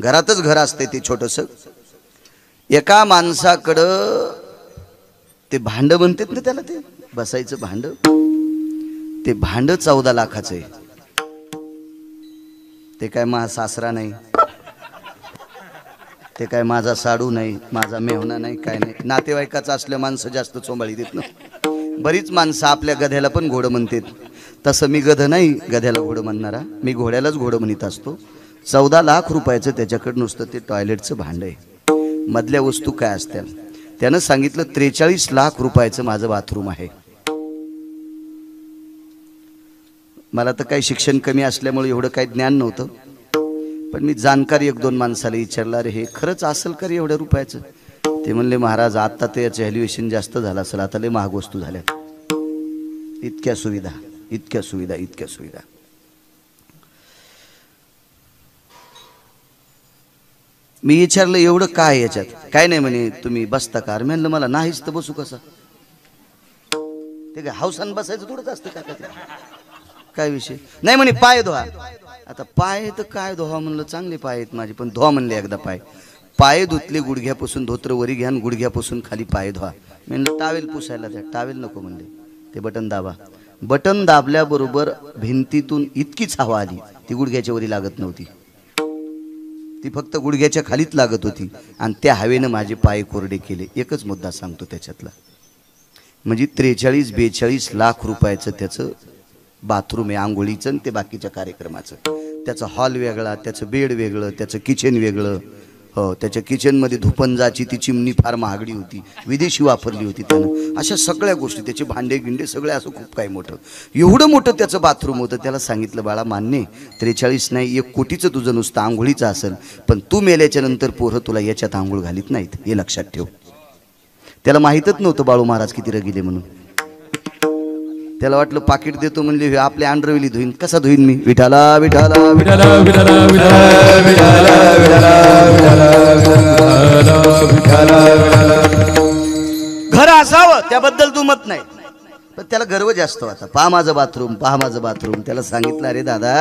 घरातच घर असते ते छोटस. एका माणसाकडं ते भांड म्हणतात ना त्याला ते? बसायचं भांड? ते भांड चौदा लाखाचं आहे. ते काय माझा सासरा नाही. ते काय माझा साडू नाही माझा मेहना नाही काय नाही. नातेवाईकाचं असल्या माणसं जास्त चोंबाळी देत ना. बरीच माणसं आपल्या गध्याला पण घोडं म्हणतात. तसं मी गध नाही गध्याला घोडं म्हणणारा. मी घोड्यालाच घोडं म्हणत असतो. चौदा लाख रुपयाचं त्याच्याकडे नुसतं ते टॉयलेटचं भांड आहे. मधल्या वस्तू काय असत्या? त्यानं सांगितलं त्रेचाळीस लाख रुपयाचं माझं बाथरूम आहे. मला तर काही शिक्षण कमी असल्यामुळे एवढं काही ज्ञान नव्हतं. पण मी जाणकार एक दोन माणसाला विचारला रे हे खरंच असेल का रे एवढ्या रुपयाचं? ते म्हणले महाराज आता तर याचं व्हॅल्युएशन जास्त झालं असेल आता लय महाग वस्तू झाल्या इतक्या सुविधा इतक्या सुविधा इतक्या सुविधा. मी विचारलं एवढं काय याच्यात? काय नाही म्हणे तुम्ही बसता का? म्हणलं मला नाहीच तर बसू कसा? ते काय हौसान बसायचं थोडंच असतं का काय काय विषय? नाही म्हणे पाय धुवा. आता पाय तर काय धुवा म्हणलं चांगले पाय आहेत माझे पण धुवा म्हणले एकदा पाय. पाय धुतले गुडघ्यापासून धोत्र वरी घ्या आणि गुडघ्यापासून खाली पाय धुवा. म्हणलं टावेल पुसायला द्या. टावेल नको म्हणले. ते बटन दाबा. बटन दाबल्याबरोबर भिंतीतून इतकीच हवा आली ती गुडघ्याच्या वरी लागत नव्हती. ती फक्त गुडघ्याच्या खालीच लागत होती. आणि त्या हवेनं माझे पाय कोरडे केले. एकच मुद्दा सांगतो त्याच्यातला. म्हणजे त्रेचाळीस बेचाळीस लाख रुपयाचं त्याचं बाथरूम आहे आंघोळीचं आणि ते बाकीच्या कार्यक्रमाचं. त्याचं हॉल वेगळा त्याचं बेड वेगळं त्याचं किचन वेगळं. हो त्याच्या किचनमध्ये धुपंजाची ती चिमणी फार महागडी होती. विदेशी वापरली होती त्यानं. अशा सगळ्या गोष्टी त्याचे भांडे गिंडे सगळे असं खूप काही मोठं. एवढं मोठं त्याचं बाथरूम होतं त्याला सांगितलं बाळा मान्य त्रेचाळीस नाही एक कोटीचं तुझं नुसतं आंघोळीचं असेल पण तू मेल्याच्या नंतर पोरं तुला याच्यात आंघोळ घालीत नाहीत हे लक्षात ठेव. त्याला माहीतच नव्हतं बाळू महाराज किती रगिले म्हणून. त्याला वाटलं पाकिट देतो म्हणजे हे आपल्या अंडरवेली धुईन. कसा धुईन मी? विठाला विठाला विठाला. विठाला घर असावं त्याबद्दल तू मत नाही. पण त्याला गर्व जास्त आता पहा माझं बाथरूम पहा माझं बाथरूम. त्याला सांगितलं अरे दादा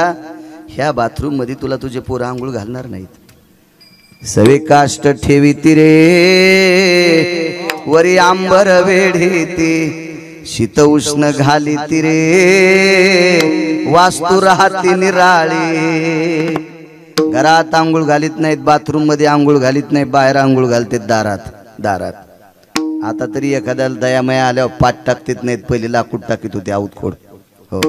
ह्या बाथरूममध्ये तुला तुझे पोरं आंघोळ घालणार नाहीत. सवे काष्ट ठेवी रे वरी आंबर वेढे शीत उष्ण घाली तिरे वास्तू राहती निराळी. घरात आंघोळ घालीत नाहीत बाथरूममध्ये आंघोळ घालीत नाही बाहेर आंघोळ घालतात दारात दारात. आता तरी एखाद्याला दयामया आल्यावर पाठ टाकतात नाहीत पहिले लाकूड टाकीत होते आऊतखोड हो.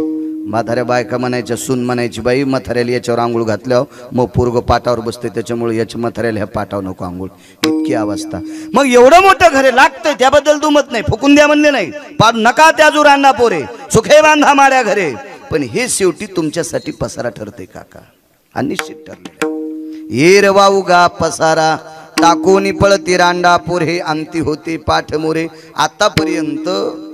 म्हाताऱ्या बायका म्हणायच्या सून म्हणायची बाई म्हाताऱ्याला याच्यावर आंघोळ घातल्यावर मग पूर्ग पाटावर बसते त्याच्यामुळे याच्या म्हाताऱ्याला ह्या पाटावर नको आंघोळ. इतकी अवस्था. मग एवढं मोठं घरे लागतंय त्याबद्दल दुमत नाही फुकून द्या म्हणले नाही. पार नका त्या जुरांना पोरे सुखे बांधा माड्या घरे. पण हे शेवटी तुमच्यासाठी पसारा ठरते काका. आणि निश्चित ठरले ये रवा गा पसारा टाकोनी पळती रांडा पोरे अंती होते पाठ मोरे. आतापर्यंत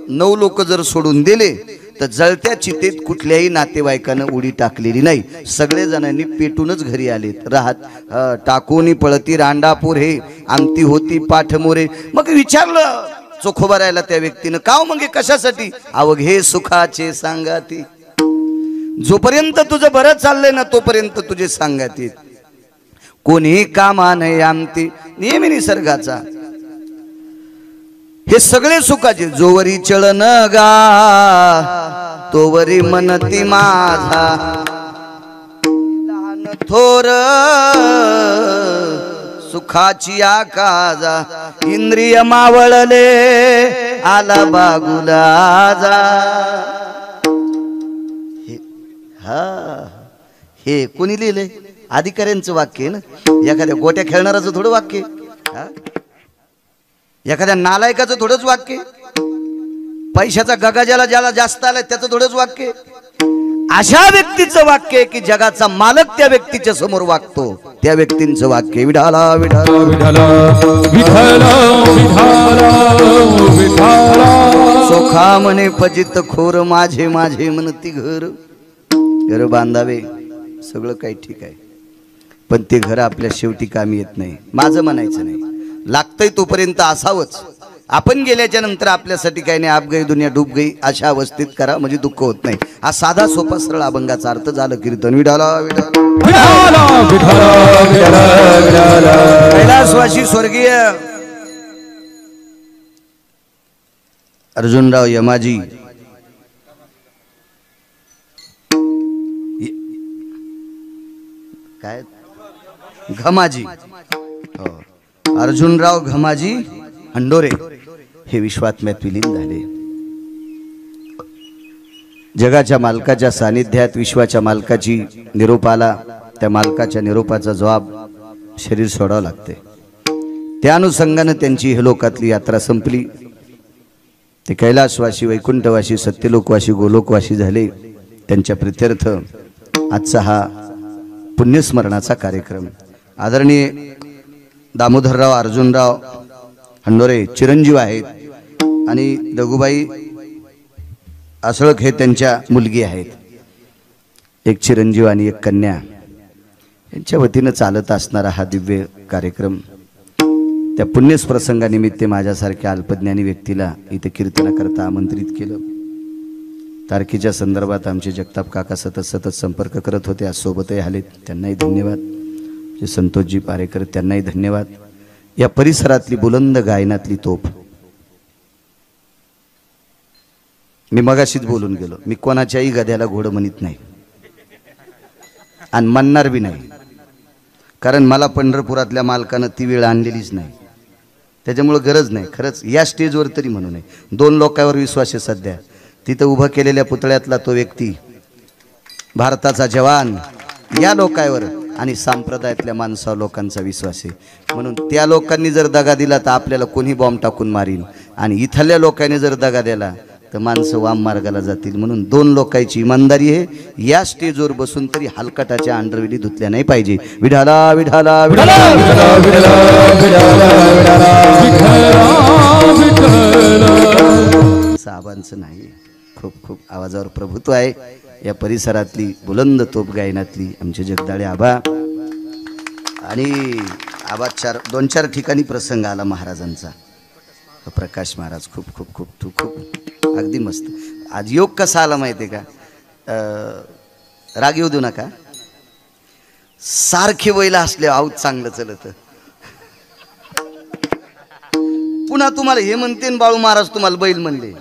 नऊ लोक जर सोडून दिले तर जळत्या चितेत कुठल्याही नातेवाईकानं उडी टाकलेली नाही. सगळे जणांनी पेटूनच घरी आलेत. राहत टाकूनी टाकोनी पळती रांडापूर हे आमती होती पाठमोरे. मग विचारलं चोखोबा राहिला त्या व्यक्तीनं काव मग हे कशासाठी? अवघे सुखाचे सांगाती. जोपर्यंत तुझं बरं चाललंय ना तोपर्यंत तुझे सांगात. कोणी कामा नाही आमती नेहमी निसर्गाचा. हे सगळे सुखाचे. जोवरी चळन गा तोवरी मनती माझा. लहान थोर सुखाची आकाजा. इंद्रिय मावळले आला बागुलाजा. हे हा हे कोणी लिहिले अधिकाऱ्यांचं वाक्य आहे ना? एखाद्या गोट्या खेळणाराचं थोडं वाक्य हा? एखाद्या नालायकाचं थोडंच वाक्य. पैशाचा गगाजाला ज्याला जास्त आलाय त्याचं थोडंच वाक्य. अशा व्यक्तीचं वाक्य आहे की जगाचा मालक त्या व्यक्तीच्या समोर वागतो त्या व्यक्तींचं वाक्य. विढाला विढाला विठाला सोखा म्हणे पजित खोर माझे माझे म्हणती घर घर बांधावे सगळं काही ठीक आहे पण ते घर आपल्या शेवटी कामी येत नाही माझं म्हणायचं नाही लागतंय तोपर्यंत असावंच. आपण गेल्याच्यानंतर आपल्यासाठी काही नाही आप गई दुनिया डूब गई अशा अवस्थेत करा म्हणजे दुःख होत नाही. हा साधा सोपा सरळ अभंगाचा अर्थ झालं कीर्तन. विडाला कैलासवासी स्वर्गीय अर्जुनराव यमाजी. काय? घमाजी. हो. अर्जुनराव घमाजी हंडोरे. हे विश्वात्म्यात विलीन झाले. जगाच्या मालकाच्या सानिध्यात विश्वाच्या मालकाची निरोप आला त्या मालकाच्या निरोपाचा जबाब शरीर सोडावं लागते. त्या अनुषंगानं त्यांची हे लोकातली यात्रा संपली. ते कैलासवासी वैकुंठवासी सत्यलोकवासी गोलोकवासी झाले. त्यांच्या प्रित्यर्थ आजचा हा पुण्यस्मरणाचा कार्यक्रम. आदरणीय दामोदरराव अर्जुनराव हंडोरे चिरंजीव आहेत आणि दगुबाई असळक हे त्यांच्या मुलगी आहेत. एक चिरंजीव आणि एक कन्या. यांच्या वतीनं चालत असणारा हा दिव्य कार्यक्रम त्या पुण्यस प्रसंगानिमित्त माझ्यासारख्या अल्पज्ञानी व्यक्तीला इथे कीर्तनाकरता आमंत्रित केलं. तारखेच्या संदर्भात आमचे जगताप काका सतत सतत संपर्क करत होते. आज सोबतही आलेत. त्यांनाही धन्यवाद. जे संतोषजी पारेकर त्यांनाही धन्यवाद. या परिसरातली बुलंद गायनातली तोफ. मी मगाशीच बोलून गेलो. मी कोणाच्याही गद्याला घोडं म्हणत नाही. आणि म्हणणार बी नाही. कारण मला पंढरपुरातल्या मालकानं ती वेळ आणलेलीच नाही. त्याच्यामुळं गरज नाही. खरंच या स्टेजवर तरी म्हणू नये. दोन लोकांवर विश्वास आहे सध्या. तिथं उभं केलेल्या पुतळ्यातला तो व्यक्ती भारताचा जवान या लोकांवर आणि संप्रदायातल्या माणसावर लोकांचा विश्वास आहे. म्हणून त्या लोकांनी जर दगा दिला तर आपल्याला कोणी बॉम्ब टाकून मारीन? आणि इथल्या लोकांनी जर दगा दिला तर माणसं वाम मार्गाला जातील. म्हणून दोन लोकांची इमानदारी आहे. या स्टेजवर बसून तरी हलकटाच्या अंडरविली धुतल्या नाही पाहिजे. विढाला विढाला विढाला साहेबांचं नाही. खूप खूप आवाजावर प्रभुत्व आहे. या परिसरातली बुलंद तोप गायनातली आमचे जगदाळे आबा. आणि आबा चार दोन चार ठिकाणी प्रसंग आला महाराजांचा. प्रकाश महाराज खूप खूप खूप तू खूप अगदी मस्त. आज योग कसा आला माहिती आहे का राग येऊ देऊ नका. सारखे वयला असले आऊत चांगलं चलत. पुन्हा तुम्हाला हे म्हणते बाळू महाराज तुम्हाला बैल म्हणले.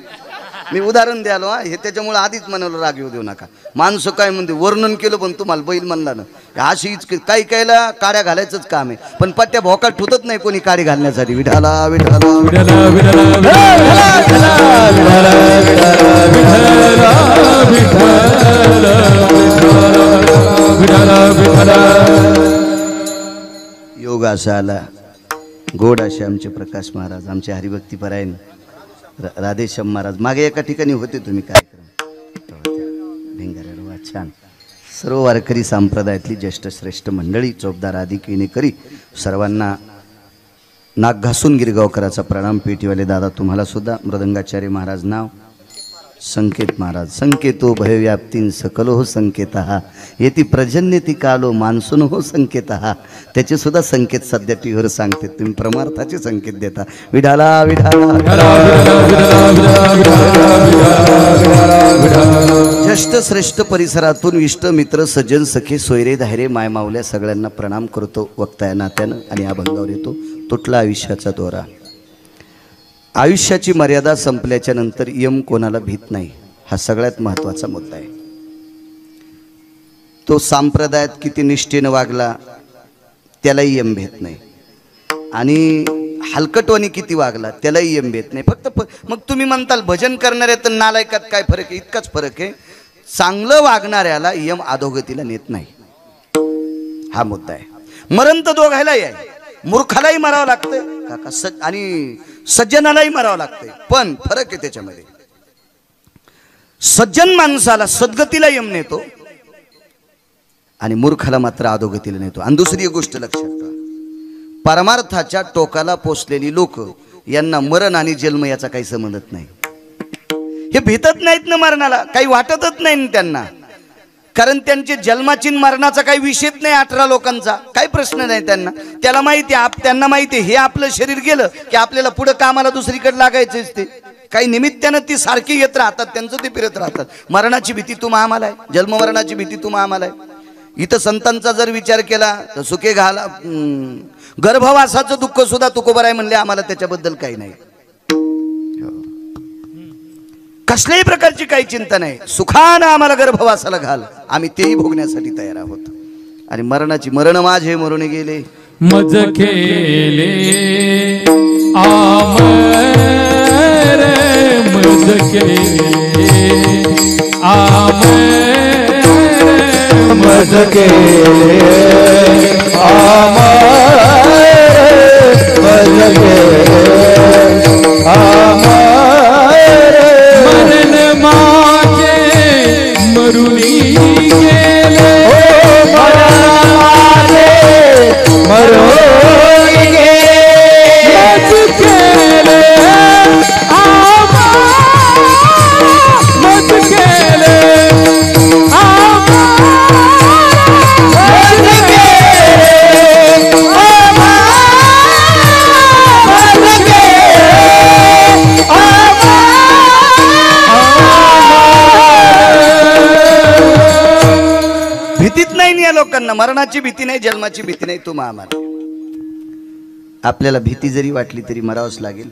मी उदाहरण द्यालो हा. हे त्याच्यामुळे आधीच म्हणालो राग येऊ देऊ नका. माणसं काय म्हणते वर्णन केलं पण तुम्हाला बैल म्हणला ना. अशी इचकी- काही कायला काड्या घालायचंच काम आहे. पण पट्ट्या भोकाट ठुतत नाही कोणी काडी घालण्यासाठी. विठाला विठाला योग असा आला. गोड असे आमचे प्रकाश महाराज आमचे हरिभक्ती परायण राधेश्याम महाराज मागे एका ठिकाणी होते तुम्ही कार्यक्रम. भिंगारे वा छान. सर्व वारकरी संप्रदायातली ज्येष्ठ श्रेष्ठ मंडळी चोपदार आदी किणेकरी सर्वांना नाक घासून गिरगावकराचा प्रणाम पेटीवाले दादा तुम्हाला सुद्धा मृदंगाचार्य महाराज नाव संकेत महाराज संकेतो भयव्याप्तीन सकलो हो संकेत येती प्रजन्य ती कालो मान्सून हो संकेत त्याचेसुद्धा त्याचे सुद्धा संकेत सध्या टीव्हीवर सांगते तुम्ही प्रमार्थाचे संकेत देता विढाला विढाला ज्येष्ठ श्रेष्ठ परिसरातून इष्ट मित्र सज्जन सखे सोयरे धायरे मायमावल्या सगळ्यांना प्रणाम करतो वक्ताया नात्यानं आणि या भंगावर येतो तुटला आयुष्याचा दोरा आयुष्याची मर्यादा संपल्याच्या नंतर यम कोणाला भीत नाही हा सगळ्यात महत्त्वाचा मुद्दा आहे. तो संप्रदायात किती निष्ठेनं वागला त्यालाही यम भेट नाही. आणि हलकटवानी किती वागला त्यालाही यम भेट नाही. फक्त प मग तुम्ही म्हणताल भजन करणाऱ्या तर नालायकात काय फरक आहे? इतकाच फरक आहे. चांगलं वागणाऱ्याला यम अधोगतीला नेत नाही. हा मुद्दा आहे. मरण तर दोघायलाही आहे. मूर्खालाही मरावं लागतं. काका सज्ज आणि सज्जनालाही मारावं लागतंय. पण फरक आहे त्याच्यामध्ये. सज्जन माणसाला सद्गतीला यम नेतो आणि मूर्खाला मात्र अधोगतीला नेतो. आणि दुसरी गोष्ट लक्षात ठेवा. परमार्थाच्या टोकाला पोचलेली लोक यांना मरण आणि जन्म याचा काही संबंधच नाही. हे भीतत नाहीत ना मरणाला काही वाटतच नाही त्यांना. कारण त्यांचे जन्माचीन मरणाचा काही विषयच नाही अठरा लोकांचा. काही प्रश्न नाही त्यांना. त्याला माहिती आहे आप त्यांना माहिती हे आपलं शरीर गेलं की आपल्याला पुढं कामाला दुसरीकडे लागायचंच ते काही निमित्तानं ती सारखी येत राहतात त्यांचं ते फिरत राहतात. मरणाची भीती तुम्हा आम्हाला आहे जन्ममरणाची भीती तुम्हा आम्हाला आहे इथं संतांचा जर विचार केला तर सुके घाला गर्भवासाचं दुःख सुद्धा तुकोबर आहे म्हणले आम्हाला त्याच्याबद्दल काही नाही. कसल्याही प्रकारची काही चिंता नाही. सुखानं आम्हाला गर्भवासाला घाल. आम्ही तेही भोगण्यासाठी तयार आहोत. आणि मरणाची मरण माझे मरून गेले. मज केले. आमर मज केले. आमर मज केले. मरुनी या लोकांना मरणाची भीती नाही जन्माची भीती नाही तू महामार आपल्याला भीती जरी वाटली तरी मरावंच लागेल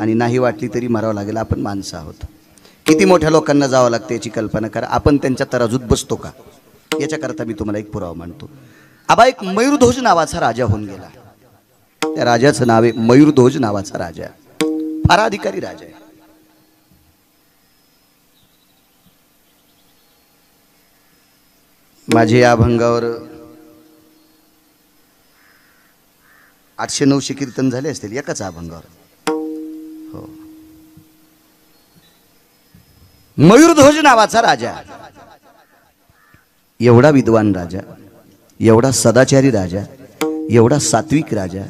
आणि नाही वाटली तरी मरावं लागेल आपण माणसं आहोत. किती मोठ्या लोकांना जावं लागतं याची कल्पना करा. आपण त्यांच्या तराजूत बसतो का? याच्याकरता मी तुम्हाला एक पुरावा मांडतो. आबा एक मयूरध्वज नावाचा राजा होऊन गेला. त्या राजाचं नाव आहे मयूरध्वज नावाचा राजा. फार अधिकारी राजा आहे माझे या अभंगावर आठशे नऊशे कीर्तन झाले असतील एकाच अभंगावर. हो. मयूरध्वज नावाचा राजा. एवढा विद्वान राजा एवढा सदाचारी राजा एवढा सात्विक राजा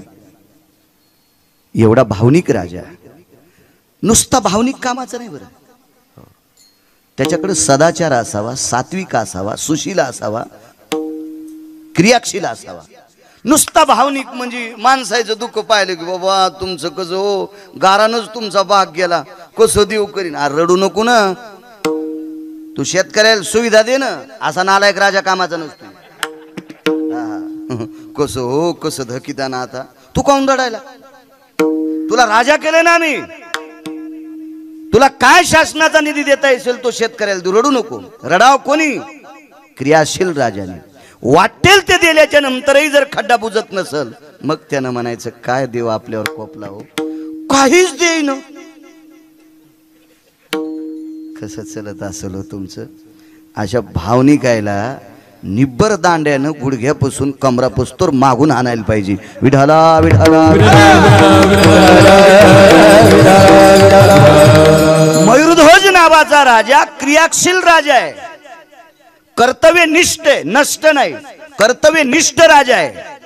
एवढा भावनिक राजा. नुसता भावनिक कामाचा नाही बरं. त्याच्याकडे सदाचार असावा सात्विक असावा सुशील असावा क्रियाशील असावा. नुसता भावनिक म्हणजे माणसाचं दुःख पाहिलं की बाबा तुमचं कसं हो? गारानच तुमचा भाग गेला. कसं देऊ करीन? रडू नको ना. तू शेतकऱ्याला सुविधा दे ना. असा नालायक राजा कामाचा नसतो. कसं हो? कसं धकिता ना आता? तू काऊन रडायला? तुला राजा केलं ना मी तुला काय शासनाचा निधी देता येईल तो शेतकऱ्याला तू रडू नको. रडाव कोणी? क्रियाशील राजाने. वाटेल ते दिल्याच्या नंतरही जर खड्डा बुजत नसल मग त्यानं म्हणायचं काय देव आपल्यावर कोपला हो? काहीच देईन. कसं चलत असल हो तुमचं? अशा भावनिकायला निब्बर दांड्यानं गुडघ्यापासून कमरापासून मागून आणायला पाहिजे. विढाला विढाला. मयूरध्वज नावाचा राजा क्रियाशील राजा आहे. कर्तव्यनिष्ठ आहे नष्ट नाही. कर्तव्यनिष्ठ राजा आहे.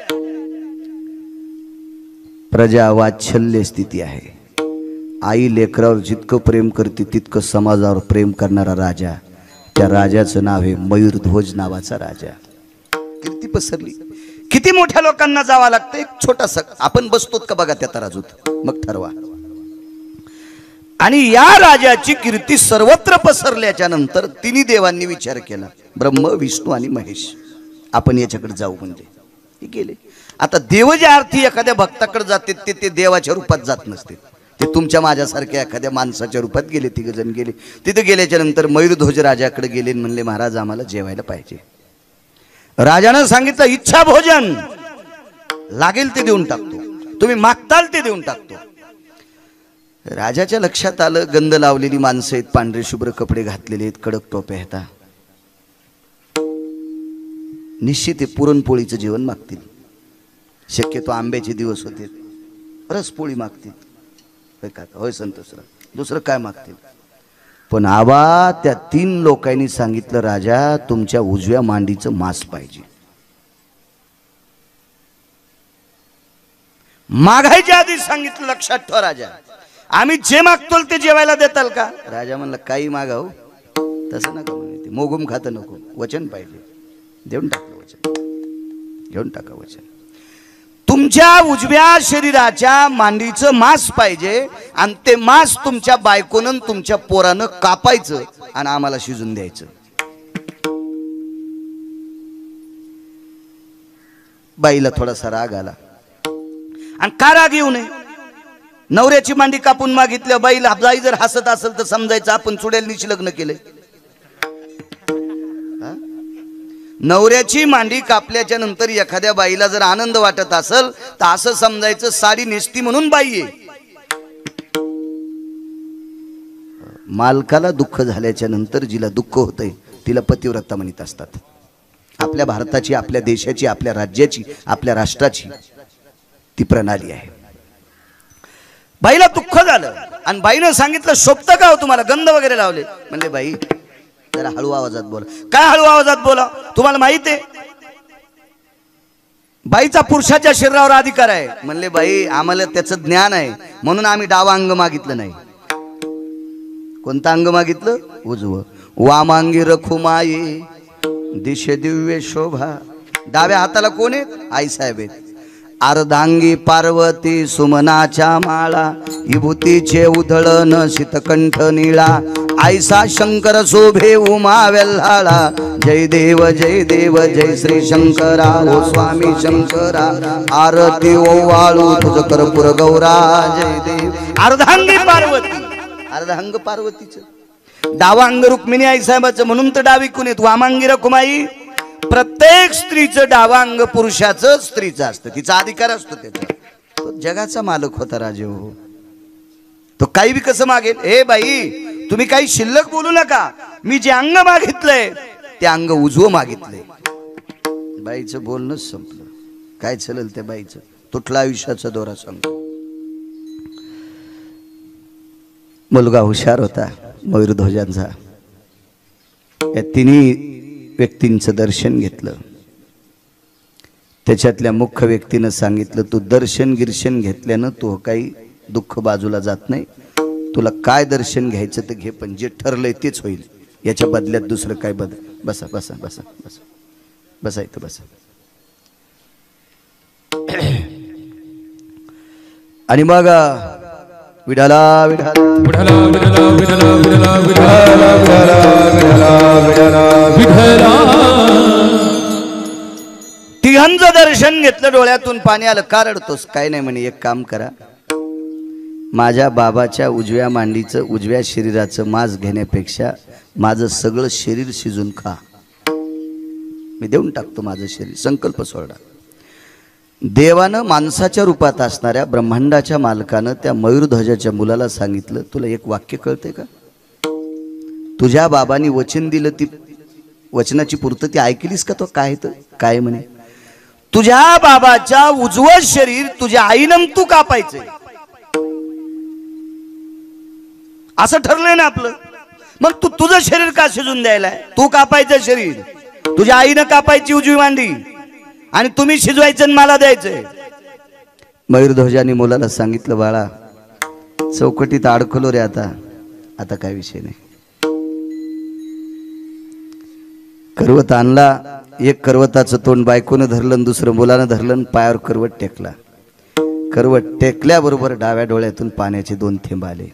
प्रजा वात्सल्य स्थिती आहे. आई लेकरावर जितकं प्रेम करते तितकं समाजावर प्रेम करणारा राजा त्या राजाचं नाव आहे मयूरध्वज नावाचा राजा. कीर्ती पसरली. किती मोठ्या लोकांना जावं लागतं? एक छोटासा. आपण बसतो का बघा त्या तराजूत? मग ठरवा. आणि या राजाची कीर्ती सर्वत्र पसरल्याच्या नंतर तिन्ही देवांनी विचार केला. ब्रह्म विष्णू आणि महेश. आपण याच्याकडे जाऊ म्हणजे. हे गेले आता देव ज्या अर्थी एखाद्या भक्ताकडे जाते ते ते देवाच्या रूपात जात नसते. ते तुमच्या माझ्यासारख्या एखाद्या माणसाच्या रूपात गेले तिघ जण गेले. तिथे गेल्याच्यानंतर मयूरध्वज राजाकडे गेले म्हणले महाराज आम्हाला जेवायला पाहिजे. राजानं सांगितलं इच्छा भोजन. लागेल ते देऊन टाकतो. तुम्ही मागताल ते देऊन टाकतो. राजाच्या लक्षात आलं गंध लावलेली माणसं आहेत पांढरे शुभ्र कपडे घातलेले आहेत कडक टोप्या आहेत. निश्चित ते पुरणपोळीचं जेवण मागतील. शक्यतो आंब्याचे दिवस होते. रसपोळी मागतील. होय होय संतोषराव दुसरं काय मागतील? पण आबा त्या तीन लोकांनी सांगितलं राजा तुमच्या उजव्या मांडीचं मांस पाहिजे. मागायच्या आधी सांगितलं लक्षात ठेवा राजा. आम्ही जे मागतो ते जेवायला देताल का? राजा म्हणलं काही मागाव हो. तसं नका म्हणे ते. खातं नको. वचन पाहिजे. देऊन टाकलं वचन. घेऊन टाका वचन. तुमच्या उजव्या शरीराच्या मांडीचं मांस पाहिजे आणि ते मांस तुमच्या बायकोनं तुमच्या पोरानं कापायचं आणि आम्हाला शिजून द्यायचं. बाईला थोडासा राग आला. आणि का राग येऊ नये? नवऱ्याची मांडी कापून मागितल्या बाईला बाई जर हसत असेल तर समजायचं आपण चुडेल निशी लग्न केलंय. नवऱ्याची मांडी कापल्याच्या नंतर एखाद्या बाईला जर आनंद वाटत असेल तर असं समजायचं साडी नेसती म्हणून बाई आहे. मालकाला दुःख झाल्याच्यानंतर जिला दुःख होतंय तिला पतिव्रता म्हणत असतात. आपल्या भारताची आपल्या देशाची आपल्या राज्याची आपल्या राष्ट्राची ती प्रणाली आहे. बाईला दुःख झालं आणि बाईनं सांगितलं शोभतं का हो तुम्हाला? गंध वगैरे लावले. म्हणले बाई जरा हळू आवाजात बोला. काय हळू आवाजात बोला? तुम्हाला माहीत आहे? बाईचा पुरुषाच्या शरीरावर अधिकार आहे. म्हणले बाई आम्हाला त्याचं ज्ञान आहे. म्हणून आम्ही डावा अंग मागितलं नाही. कोणतं अंग मागितलं? उजवं. वामांगी रखुमाई दिशे दिव्य शोभा. डाव्या हाताला कोण आहेत? आई साहेब आहेत. अर्धांगी पार्वती सुमनाच्या माळा विभूतीचे उधळण शीतकंठ निळा आयसा शंकर शोभे उमा वेल्हाळा जय देव जय देव जय श्री शंकरा ओ स्वामी शंकरा आरती ओवाळू तुझ कर्पूर गौरा जय देव. अर्धांगी पार्वती. अर्धांग पार्वतीचं. डावा अंग रुक्मिणी आई साहेबाचं म्हणून तर डावी कोण येत वामांगी रकुमाई प्रत्येक स्त्रीचं डावा अंग पुरुषाचं स्त्रीचं असतं. तिचा अधिकार असतो त्याचा. तो जगाचा मालक होता राजे हो. तो काही बी कसं मागेल? हे बाई तुम्ही काही शिल्लक बोलू नका. मी जे अंग मागितलंय ते अंग उजवं मागितलंय. बाईचं बोलणंच संपलं. काय चालेल त्या बाईचं? तुटला आयुष्याचा दोरा सांगतो मुलगा हुशार होता मयूरध्वजांचा या तिन्ही व्यक्तींचं दर्शन घेतलं. त्याच्यातल्या मुख्य व्यक्तीनं सांगितलं तू दर्शन गिर्शन घेतल्यानं तू काही दुःख बाजूला जात नाही. तुला काय दर्शन घ्यायचं तर घे पण जे ठरलंय तेच होईल. याच्या बदल्यात दुसरं काय बदल बसा बसा बसा बसा. बसा इथं बसा. आणि मग विडाला विठला विठला तिघांचं दर्शन घेतलं डोळ्यातून पाणी आलं का रडतोस? काय नाही म्हणे एक काम करा. माझ्या बाबाच्या उजव्या मांडीचं उजव्या शरीराचं मांस घेण्यापेक्षा माझं सगळं शरीर शिजून खा. मी देऊन टाकतो माझं शरीर संकल्प सोडा. देवानं माणसाच्या रूपात असणाऱ्या ब्रह्मांडाच्या मालकानं त्या मयूरध्वजाच्या मुलाला सांगितलं तुला एक वाक्य कळतंय का? तुझ्या बाबांनी वचन दिलं ती वचनाची पूर्तती ऐकलीस का तो? काय तर काय म्हणे? तुझ्या बाबाच्या उज्ज्वल शरीर तुझ्या आईनं तू कापायचंय. असं ठरलंय ना आपलं. मग तू तुझं शरीर का शिजून द्यायलाय? तू कापायचं शरीर. तुझ्या आईनं कापायची उजवी मांडी. आणि तुम्ही शिजवायचं आणि मला द्यायचंय. मयूरध्वजाने मुलाला सांगितलं बाळा चौकटीत अडकलो रे आता. आता काय विषय नाही. करवत आणला एक करवताचं तोंड बायकोनं धरलं दुसरं मुलानं धरलं पायावर करवत टेकला. करवत टेकल्याबरोबर डाव्या डोळ्यातून पाण्याचे दोन थेंब आले.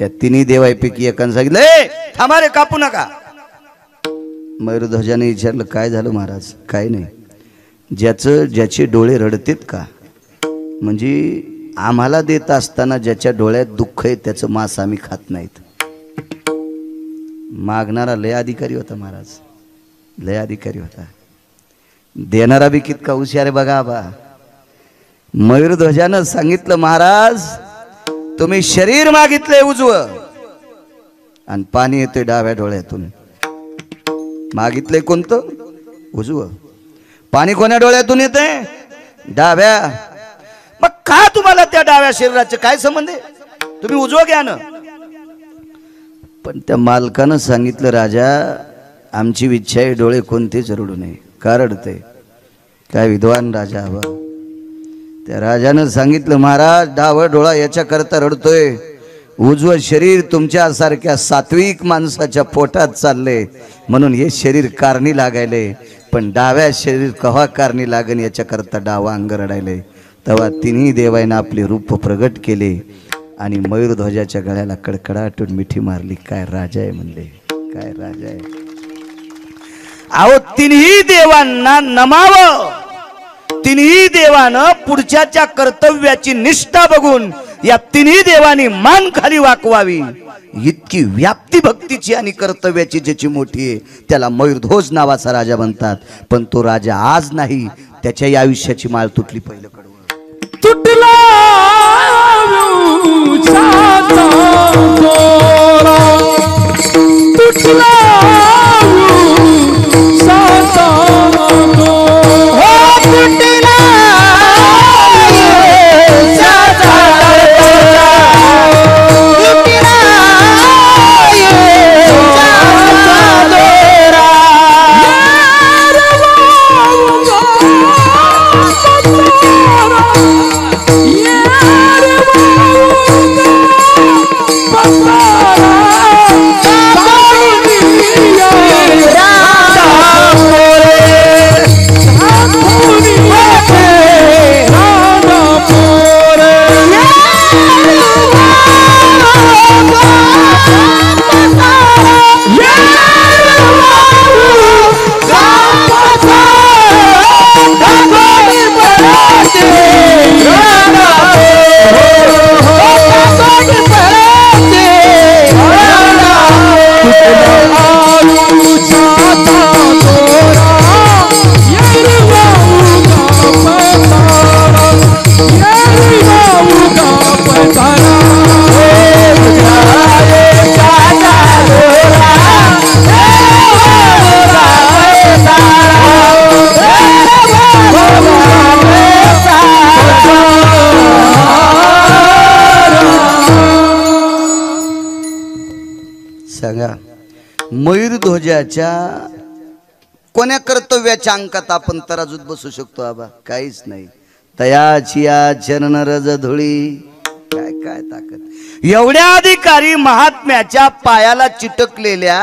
या तिन्ही देवायपैकी एकानं सांगितलं "ए, थांबा रे कापू नका. मयूरध्वजाने विचारलं काय झालं महाराज? काय नाही. ज्याचं ज्याचे डोळे रडतेत का? म्हणजे आम्हाला देत असताना ज्याच्या डोळ्यात दुःख आहे त्याचं मांस आम्ही खात नाहीत. मागणारा लय अधिकारी होता महाराज. लय अधिकारी होता. देणारा बी कितका हुशार आहे बघा बा मयूरध्वजानं सांगितलं महाराज तुम्ही शरीर मागितलंय उजवं. आणि पाणी येतोय डाव्या डोळ्यातून. मागितलंय कोणतं? उजवं. पाणी कोण्या डोळ्यातून येते डाव्या. मग का तुम्हाला त्या डाव्या शरीराचे काय संबंध आहे? तुम्ही उजवं घ्या ना. पण त्या मालकानं सांगितलं राजा आमची इच्छा आहे डोळे कोणतेच रडू नये. कारडते काय विद्वान राजा हवा. त्या राजानं सांगितलं महाराज डावं डोळा याच्याकरता रडतोय. उजवं शरीर तुमच्यासारख्या सात्विक माणसाच्या पोटात चालले. म्हणून हे शरीर कारणी लागायले. पण डाव्या शरीर कव्हा कारणी लागन याच्याकरता डावा अंग रडायले. तेव्हा तिन्ही देवाईनं आपले रूप प्रगट केले आणि मयूरध्वजाच्या गळ्याला कडकडाटून मिठी मारली. काय राजा आहे म्हणले. काय राजा आहे. अहो तिन्ही देवांना नमावं. तिन्ही देवानं पुढच्याच्या कर्तव्याची निष्ठा बघून या तिन्ही देवानी मान खाली वाकवावी. इतकी व्याप्ती भक्तीची आणि कर्तव्याची ज्याची मोठी आहे त्याला मयूरध्वज नावाचा राजा म्हणतात. पण तो राजा आज नाही त्याच्याही आयुष्याची माळ तुटली पहिलं कडवं तुटला तुटला Good मयूरध्वजाच्या कोण्या कर्तव्याच्या अंकात आपण तराजूत बसू शकतो आबा? काहीच नाही. तयाची चरण रज धुळी. काय काय ताकद? एवढ्या अधिकारी महात्म्याच्या पायाला चिटकलेल्या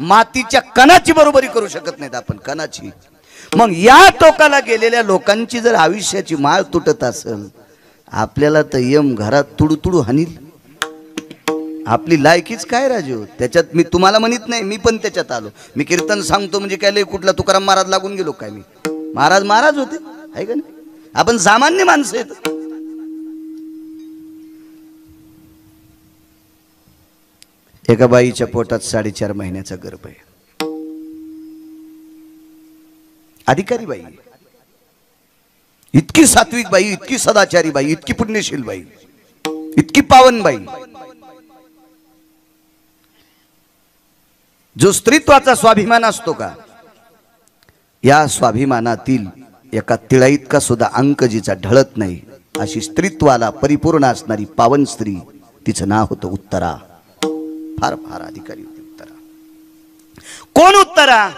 मातीच्या कणाची बरोबरी करू शकत नाहीत आपण कणाची. मग या टोकाला गेलेल्या लोकांची जर आयुष्याची माळ तुटत असेल आपल्याला तर यम घरात तुडू तुडू हानील. आपली लायकीच काय राजू? त्याच्यात मी तुम्हाला म्हणत नाही मी पण त्याच्यात आलो. मी कीर्तन सांगतो म्हणजे काय लय कुठला तुकाराम महाराज लागून गेलो काय मी? महाराज महाराज होते आहे का नाही? आपण सामान्य माणसं आहेत. एका बाईच्या पोटात साडेचार महिन्याचा गर्भ आहे. अधिकारी बाई इतकी सात्विक बाई इतकी सदाचारी बाई इतकी पुण्यशील बाई इतकी पावन बाई. जो स्त्रीत्वाचा स्वाभिमान असतो का? या स्वाभिमानातील एका तिळा इतका सुद्धा अंक जिचा ढळत नाही अशी स्त्रीत्वाला परिपूर्ण असणारी पावन स्त्री तिचं नाव होतं उत्तरा. फार फार अधिकारी होती उत्तरा. कोण उत्तरा?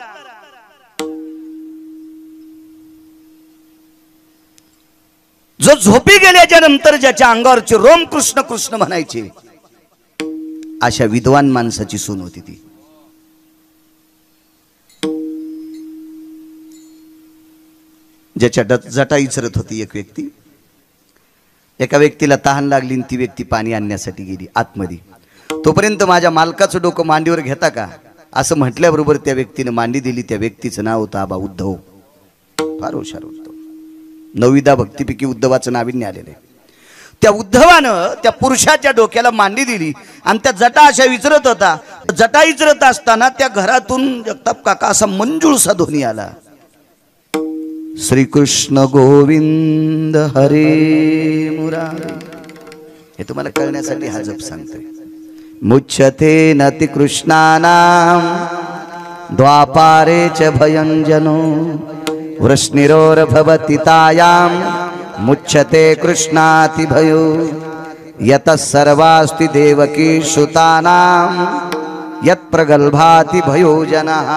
जो झोपी गेल्याच्यानंतर ज्याच्या अंगावरचे रोम कृष्ण कृष्ण म्हणायचे अशा विद्वान माणसाची सून होती ती. ज्याच्या ड जटा इचरत होती एक व्यक्ती. एका व्यक्तीला तहान लागली आणि ती व्यक्ती पाणी आणण्यासाठी गेली आतमध्ये. तोपर्यंत माझ्या मालकाचं डोकं मांडीवर घेता का? असं म्हटल्याबरोबर त्या व्यक्तीने मांडी दिली त्या व्यक्तीचं नाव होतं आबा उद्धव. फार हुशार उद्धव नवविदा भक्तीपैकी उद्धवाचं नाविन्य आलेलं आहे. त्या उद्धवानं त्या पुरुषाच्या डोक्याला मांडी दिली आणि त्या जटा अशा विचरत होता. जटा विचरत असताना त्या घरातून जगताप काका असा मंजूळसा ध्वनी आला. श्रीकृष्ण गोविंद हरे मुरारी हे तुम्हाला कळण्यासाठी हा जप सांगतोय. मुच्छते नति कृष्णानाम द्वापारे च भयंजनो, वृष्णिरोर्भवति तायाम मुच्छते कृष्णाति भयो। यतः सर्वास्ति देवकी श्रुतानाम यत प्रगल्भाति भयो जनः।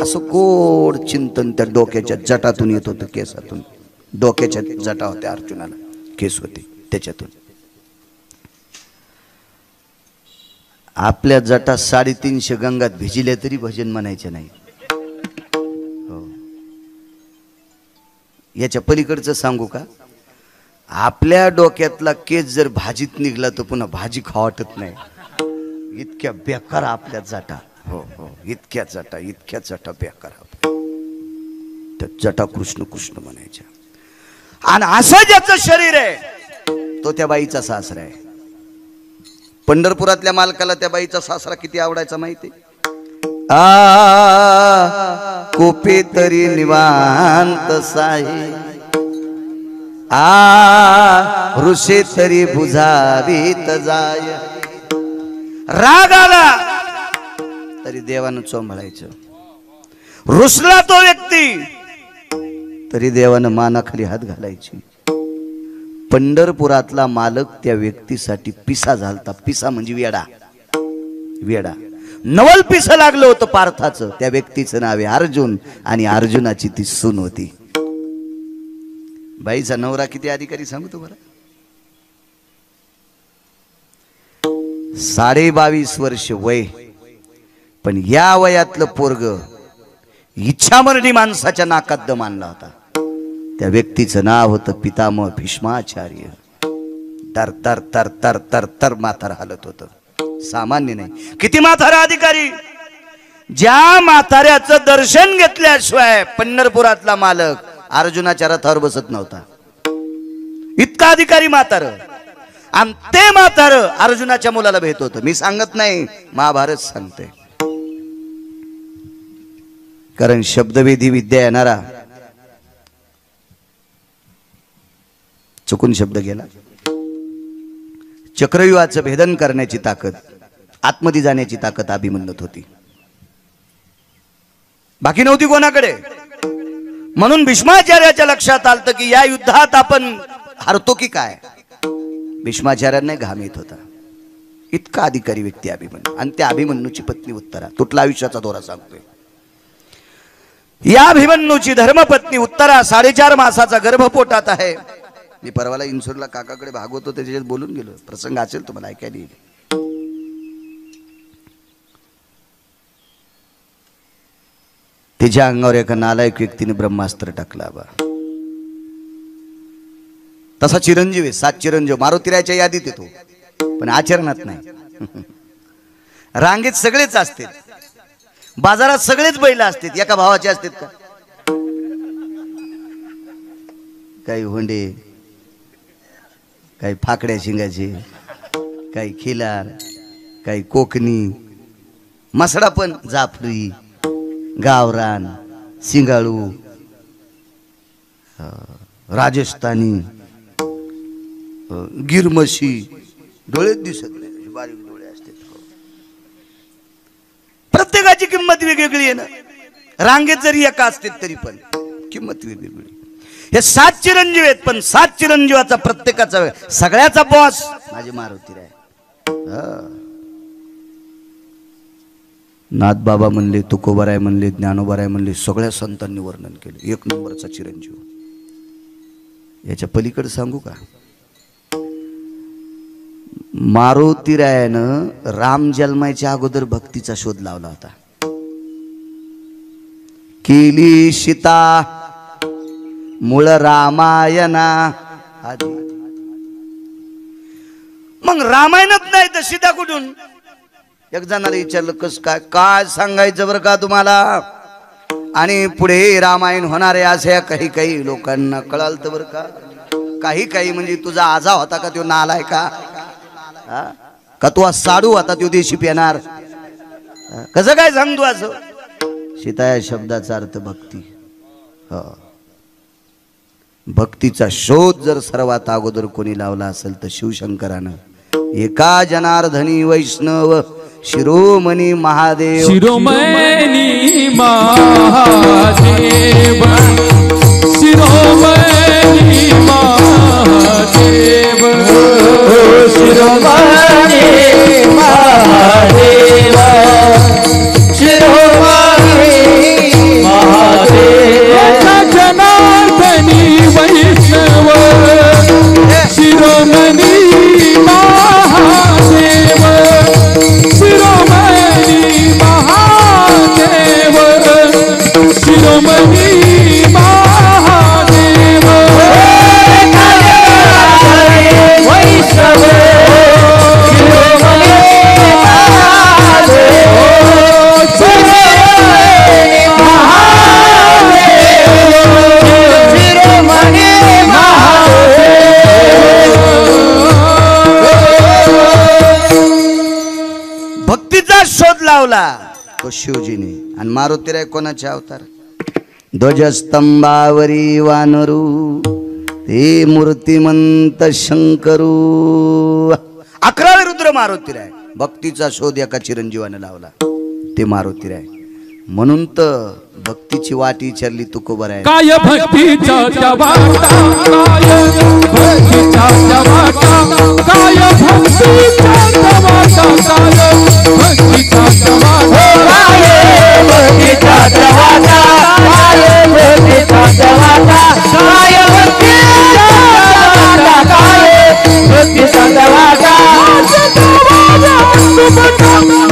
असं गोड चिंतन त्या डोक्याच्या जटातून येत होतं केसातून. डोक्याच्या जटा होत्या अर्जुनाला केस होते त्याच्यातून. आपल्या जटा साडेतीनशे गंगात भिजिल्या तरी भजन म्हणायचे नाही. हो. याच्या पलीकडचं सांगू का? आपल्या डोक्यातला केस जर भाजीत निघला तर पुन्हा भाजी खा वाटत नाही. इतक्या बेकार आपल्या जटा. हो हो. इतक्या जटा इतक्या जटा बेकार त्या जटा कृष्ण कृष्ण म्हणायच्या. आणि असं ज्याचं शरीर आहे तो त्या बाईचा सासरा आहे. पंढरपुरातल्या मालकाला त्या बाईचा सासरा किती आवडायचा माहिती? आ कोपे तरी निवांत साई. आ ऋषे तरी बुझावीत जाय. राग आला तरी देवानं चोंबळायचं. रुसला तो व्यक्ती तरी देवानं मानाखाली हात घालायची. पंढरपुरातला मालक त्या व्यक्तीसाठी पिसा झालता. पिसा म्हणजे वेडा. वेडा. नवल पिस लागलं होतं पार्थाचं. त्या व्यक्तीचं नाव आहे अर्जुन आणि अर्जुनाची ती सून होती. बाईचा नवरा किती अधिकारी सांगू तुम्हाला साडे बावीस वर्ष वय. पण या वयातलं पोरग इच्छामरणी माणसाच्या नाकात दम आणला होता. त्या व्यक्तीचं नाव होतं पितामह भीष्माचार्य. तर तर तर तर तर तर माथार हालत होतं. सामान्य नाही. किती माथारा अधिकारी? ज्या म्हाताऱ्याचं दर्शन घेतल्याशिवाय पंढरपुरातला मालक अर्जुनाच्या रथावर बसत नव्हता. इतका अधिकारी म्हातार. आणि ते म्हातार अर्जुनाच्या मुलाला भेट होतं. मी सांगत नाही महाभारत सांगते कारण शब्दवेधी विद्या येणारा. चुकून शब्द गेला. चक्रव्यूहाचं भेदन करण्याची ताकद आतमध्ये जाण्याची ताकद अभिमन्यत होती. बाकी नव्हती कोणाकडे? म्हणून भीष्माचार्याच्या लक्षात आलं की या युद्धात आपण हरतो की काय? भीष्माचार्यांना घाम येत होता. इतका अधिकारी व्यक्ती अभिमन्यू आणि त्या अभिमन्यूची पत्नी उत्तरा तुटला आयुष्याचा दोरा सांगतोय. या भिमन्नूची धर्मपत्नी उत्तरा साडेचार मासाचा गर्भपोटात आहे. मी परवाला इन्सुरला काकाकडे भागवतो त्याच्यात बोलून गेलो. प्रसंग असेल तुम्हाला ऐकायला येईल. तिच्या अंगावर एका नालायक व्यक्तीने ब्रह्मास्त्र टाकला बा तसा चिरंजीव आहे सात चिरंजीव. मारुतीराच्या यादीत येतो. पण आचरणात नाही. रांगेत सगळेच असते बाजारात सगळेच बैल असतात. एका भावाचे असतात का? काही होंडे काही फाकड्या शिंगाचे काही खिलार काही कोकणी मसडा पण जाफरी गावरान सिंगाळू राजस्थानी गिरमशी डोळेच दिसत नाही असे बारीक डोळे असतात हो. प्रत्येकाची किंमत वेगवेगळी आहे ना. रांगेत जरी एका असतील तरी पण किंमत वेगवेगळी. हे सात चिरंजीव आहेत पण सात चिरंजीवाचा प्रत्येकाचा सगळ्याचा बॉस माझे मारुती राय. नाथ बाबा म्हणले तुकोबराय म्हणले ज्ञानोबराय म्हणले सगळ्या संतांनी वर्णन केले. एक नंबरचा चिरंजीव. याच्या पलीकडे सांगू का? मारुतीरायानं राम जन्माच्या अगोदर भक्तीचा शोध लावला होता. केली सीता मूळ रामायणा. मग रामायणात नाही तर सीता कुठून? एक जणाला विचारलं कस काय काय सांगायचं बरं का तुम्हाला? आणि पुढे रामायण होणार आहे असे काही काही लोकांना कळालं बरं का? काही काही म्हणजे तुझा आजा होता का? तो नालाय का का तू आज साडू आता तो दिवशी येणार कसं काय सांग तू असं? सीता या शब्दाचा अर्थ भक्ती. हो. भक्तीचा शोध जर सर्वात अगोदर कोणी लावला असेल तर शिवशंकरानं. एका जनार्दनी वैष्णव शिरोमणी महादेव. शिरोमणी महादेव. शिरोमणी महादेव शिरोमणी महादेव। शिरो लावला. तो शिवजीने. आणि मारुतीराय कोणाचे अवतार? ध्वजस्तंभावरी वानरू ते मूर्तिमंत शंकरू. अकरावे रुद्र मारुतीराय भक्तीचा शोध एका चिरंजीवाने लावला. ते मारुतीराय म्हणून तर भक्तीची वाट विचारली तुकोबर आहे. काय भक्तीचा जवाटा काय भक्तीचा जवाटा काय भक्तीचा जवाटा काय भक्तीचा जवाटा सुबटा काय भक्तीचा जवाटा काय भक्तीचा जवाटा काय भक्तीचा जवाटा काय भक्तीचा जवाटा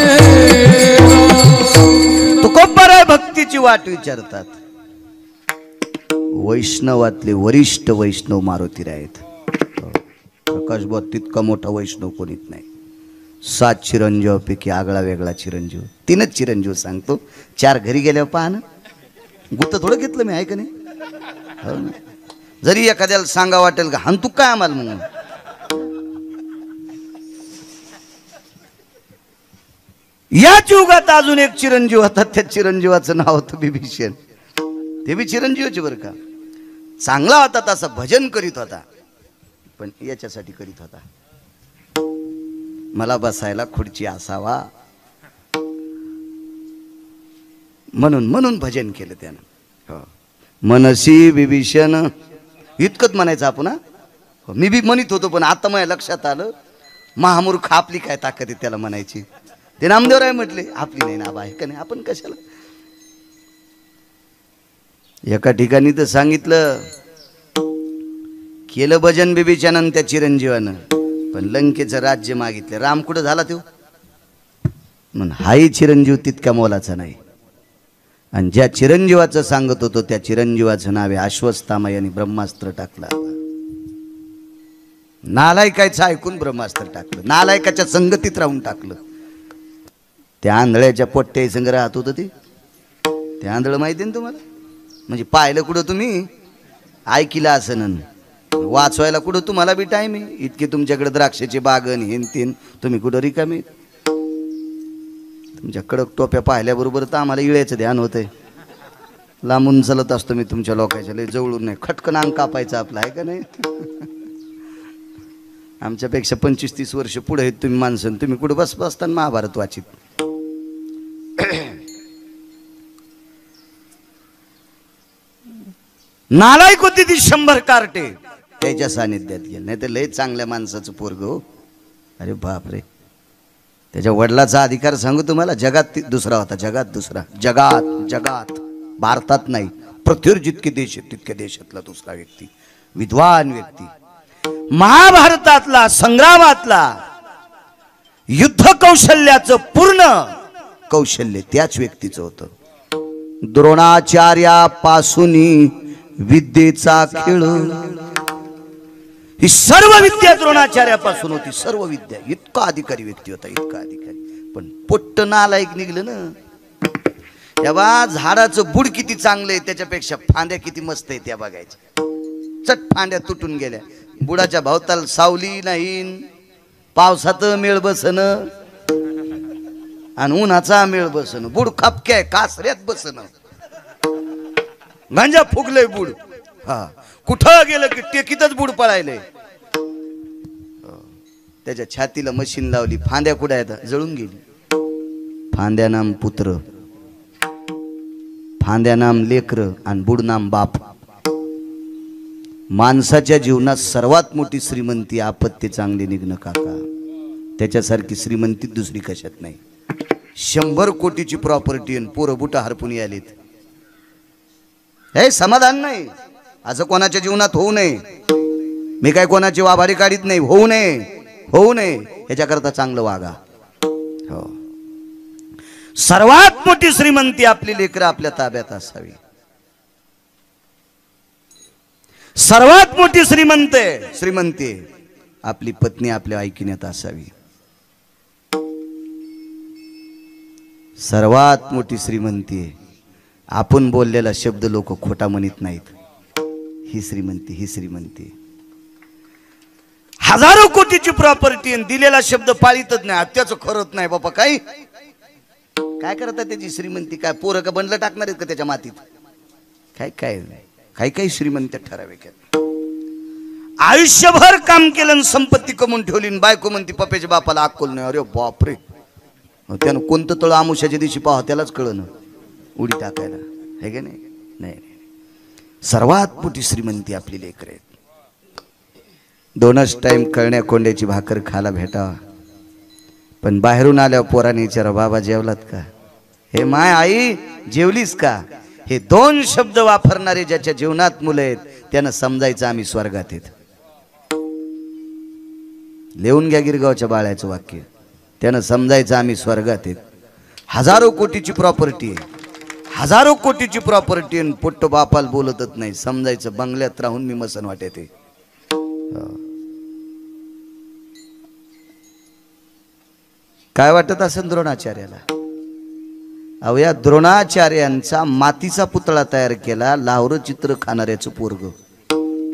वाट विचारतात. वैष्णवातले वरिष्ठ वैष्णव मारुतीर आहेत प्रकाश तितका मोठा वैष्णव कोणीत नाही. सात चिरंजीवापैकी आगळा वेगळा चिरंजीव. तीनच चिरंजीव सांगतो. चार घरी गेल्यावर पहा ना गुत्त थोडं घेतलं मी आहे का नाही? हो जरी एखाद्याला सांगा वाटेल का हान तू काय आम्हाला म्हणून? याच युगात अजून एक चिरंजीव होता. त्या चिरंजीवाचं नाव होतं बिभीषण. ते बी चिरंजीवाचे बरं का. चांगला होता तसा भजन करीत होता. पण याच्यासाठी करीत होता. मला बसायला खुर्ची असावा. म्हणून म्हणून भजन केलं त्यानं. हो. मनसी बिभीषण. इतकंच म्हणायचं आपण हो, मी बी म्हणत होतो पण आता माझ्या लक्षात आलं. महामूर्ख आपली काय ताकद आहे त्याला म्हणायची? ते नामदेवराय म्हटले आपली नाही नाव आहे का नाही? आपण कशाला? एका ठिकाणी तर सांगितलं केलं भजन बिबीच्यानं त्या चिरंजीवानं पण लंकेचं राज्य मागितलं. राम कुठं झाला तो? म्हणून हाही चिरंजीव तितक्या मोलाचा नाही. आणि ज्या चिरंजीवाचं सांगत होतो त्या चिरंजीवाचं नाव आहे अश्वस्थामा यांनी ब्रह्मास्त्र टाकलं नालायकाचं ऐकून ब्रह्मास्त्र टाकलं. नालायकाच्या संगतीत राहून टाकलं. त्या आंधळ्याच्या पोट्ट्या संग राहत होतं ते. ते आंधळं माहिती ना तुम्हाला? म्हणजे पाहिलं कुठं तुम्ही? ऐकिलं असं वाचवायला कुठं तुम्हाला बी टाईम आहे? इतके तुमच्याकडे द्राक्षाचे बागन हेन तेन. तुम्ही कुठं रिकामी तुमच्या कडक टोप्या पाहिल्याबरोबर तर आम्हाला इळ्याचं ध्यान होतंय. लांबून चलत असतो मी तुमच्या लोकांच्या लय जवळून नाही. खटकन अंग कापायचं आपलं आहे का नाही? आमच्यापेक्षा पंचवीस तीस वर्ष पुढे आहेत तुम्ही माणसं तुम्ही कुठं बस बसताना महाभारत वाचित. नालायक होती ती शंभर कार्टे? त्याच्या सानिध्यात गेल. नाही तर लय चांगल्या माणसाचं पोरग हो. अरे बापरे. त्याच्या वडिलाचा अधिकार सांगू तुम्हाला? जगात दुसरा होता. जगात दुसरा. जगात जगात. भारतात नाही. पृथ्वीवर जितके देश आहेत तितक्या देशातला दुसरा व्यक्ती. विद्वान व्यक्ती. महाभारतातला संग्रामातला युद्ध कौशल्याचं पूर्ण कौशल्य त्याच व्यक्तीचं होतं. द्रोणाचार्यापासून विद्येचा खेळ. ही सर्व विद्या द्रोणाचार्यापासून होती. सर्व विद्या. इतका अधिकारी व्यक्ती होता इतका अधिकारी. पण पोट्ट नालायक निघलं ना. तेव्हा झाडाचं बुड किती चांगलं आहे त्याच्यापेक्षा फांद्या किती मस्त आहे त्या बघायच्या. चट फांद्या तुटून गेल्या. बुडाच्या भावताल सावली नाही पावसात मेळ बसन. आणि उन्हाचा मेळ बसन. बुड खापक्याय कासऱ्यात बसन. गांजा फुगलंय बुड. हा. कुठं गेलं की टेकीतच बुड पळायलंय. त्याच्या छातीला मशीन लावली. फांद्या कुठं आहेत? जळून गेली. फांद्या नाम पुत्र. फांद्या नाम लेकर आणि बुड नाम बाप. माणसाच्या जीवनात सर्वात मोठी श्रीमंती आपत्ती चांगली निघणं काका. त्याच्यासारखी श्रीमंती दुसरी कशात नाही. शंभर कोटीची प्रॉपर्टी आणि पोरं बुटा हरपून आलीत. हे समाधान नाही. असं कोणाच्या जीवनात होऊ नये. मी काय कोणाची वाभारी काढीत नाही. होऊ नये. होऊ नये. ह्याच्याकरता चांगलं वागा. हो. सर्वात मोठी श्रीमंती आपली लेकरं आपल्या ताब्यात असावी. सर्वात मोठी श्रीमंत आहे. श्रीमंती आहे. आपली पत्नी आपल्या ऐकिण्यात असावी. सर्वात मोठी श्रीमंती आहे. आपण बोललेला शब्द लोक खोटा म्हणत नाहीत. ही श्रीमंती ही श्रीमंती. हजारो कोटीची प्रॉपर्टी आणि दिलेला शब्द पाळीतच नाही. त्याचं खरंच नाही बाबा काही. काय करतात त्याची श्रीमंती? काय पोरं का बनलं टाकणार आहेत का त्याच्या मातीत? काय काय नाही काही काही श्रीमंत ठराविक आयुष्यभर काम केलं आणि संपत्ती कमवून ठेवली आणि बायको म्हणती पप्याच्या बापाला अक्कल नाही. अरे बापरे. त्यानं कोणतं तळ आमुष्याच्या दिवशी पाहा त्यालाच कळलं. उडी टाकायला हे का नाही? नाही नाही. सर्वात मोठी श्रीमंती आपली लेकर आहेत. दोनच टाइम कळण्या कोंड्याची भाकर खायला भेटावा. पण बाहेरून आल्यावर पोराने विचारा बाबा जेवलात का? हे माय आई जेवलीस का? हे दोन शब्द वापरणारे ज्याच्या जीवनात मुलं आहेत त्यानं समजायचं आम्ही स्वर्गात आहेत. लिहून घ्या गिरगावच्या बाळ्याचं वाक्य. त्यानं समजायचं आम्ही स्वर्गात आहेत. हजारो कोटीची प्रॉपर्टी आहे. हजारो कोटीची प्रॉपर्टी आणि पोट्ट बापाला बोलतच नाही. समजायचं बंगल्यात राहून मी मसन वाटते ते काय वाटत असेल द्रोणाचार्याला? अहो या द्रोणाचार्यांचा मातीचा पुतळा तयार केला लाहोर चित्र खाणाऱ्याचं पोरग.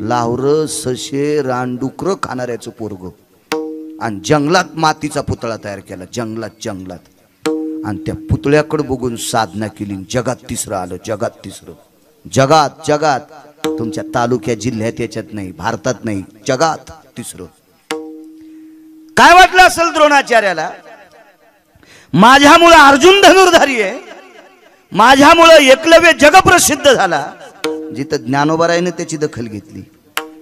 लाहोर सशे रानडुकर खाणाऱ्याचं पोरग. आणि जंगलात मातीचा पुतळा तयार केला जंगलात जंगलात. आणि त्या पुतळ्याकडे बघून साधना केली. जगात तिसरं आलं जगात तिसरं. जगात जगात. तुमच्या तालुक्या जिल्ह्यात याच्यात नाही भारतात नाही जगात तिसरं. काय वाटलं असेल द्रोणाचार्याला? माझ्यामुळं अर्जुन धनुर्धारी आहे. माझ्यामुळं एकलव्य जगप्रसिद्ध झाला. जिथं ज्ञानोबरायनं त्याची दखल घेतली.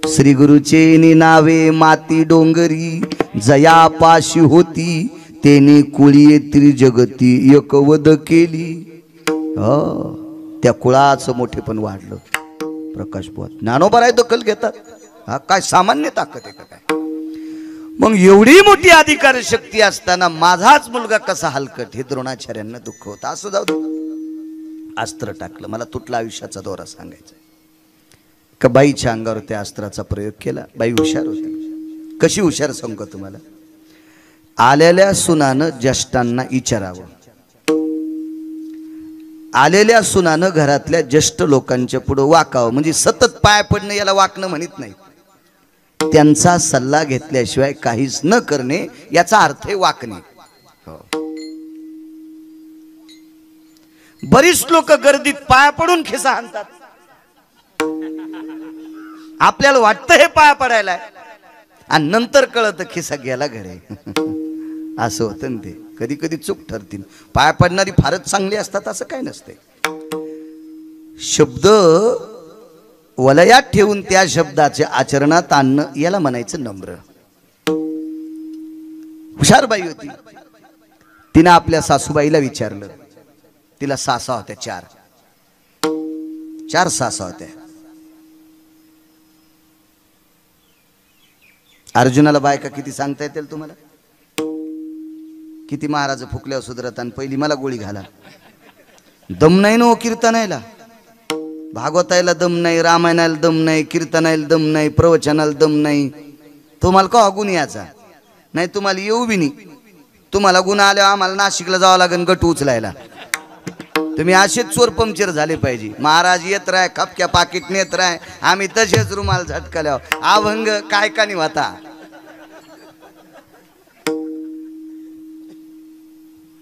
श्री गुरुचे नावे माती डोंगरी जया पाशी होती. तेने कुळी त्रिजगती एकवद केली. हो त्या कुळाचं मोठेपण वाढलं. प्रकाश बुवा ज्ञानोबराय दखल घेतात. हा काय सामान्य ताकद आहे का काय? मग एवढी मोठी अधिकार शक्ती असताना माझाच मुलगा कसा हलकट? हे द्रोणाचार्यांना दुःख होतं. असं जाऊ दे. अस्त्र टाकलं. मला तुटला आयुष्याचा दौरा सांगायचा का बाईच्या अंगावर त्या अस्त्राचा प्रयोग केला? बाई हुशार होती कशी हुशार सांगू का तुम्हाला? आलेल्या सुनानं ज्येष्ठांना विचारावं आलेल्या सुनानं घरातल्या ज्येष्ठ लोकांच्या पुढं वाकावं. म्हणजे सतत पाय पडणं याला वाकणं म्हणत नाही त्यांचा सल्ला घेतल्याशिवाय काहीच न करणे याचा अर्थ आहे वाकणे. हो. बरीच लोक गर्दीत पाया पडून खिसा आणतात. आपल्याला वाटतं हे पाया पडायला आणि नंतर कळत खिसा गेला घरे. असं होतं ना ते. कधी कधी चूक ठरतील. पाय पडणारी फारच चांगली असतात असं काय नसते. शब्द वलयात ठेवून त्या शब्दाचे आचरणात आणणं याला म्हणायचं नम्र. हुशार बाई होती. तिनं आपल्या सासूबाईला विचारलं. तिला सासा होत्या चार. चार सासा होत्या. अर्जुनाला बायका किती सांगता येतील तुम्हाला? किती महाराज फुकल्यावर सुधरत आणि पहिली मला गोळी घाला. दम नाही ना हो कीर्तनायला. भागवतायला दम नाही रामायणाला दम नाही कीर्तनायला दम नाही प्रवचनाला दम नाही. तुम्हाला का गुण याचा नाही तुम्हाला येऊ बी नाही. तुम्हाला गुण आल्यावर आम्हाला नाशिकला जावं लागेल गट उचलायला. तुम्ही असेच चोर पंक्चर झाले पाहिजे. महाराज येत राय खपक्या पाकिट नेत राय. आम्ही तसेच रुमाल झटकल्यावर. अभंग काय का नाही होता?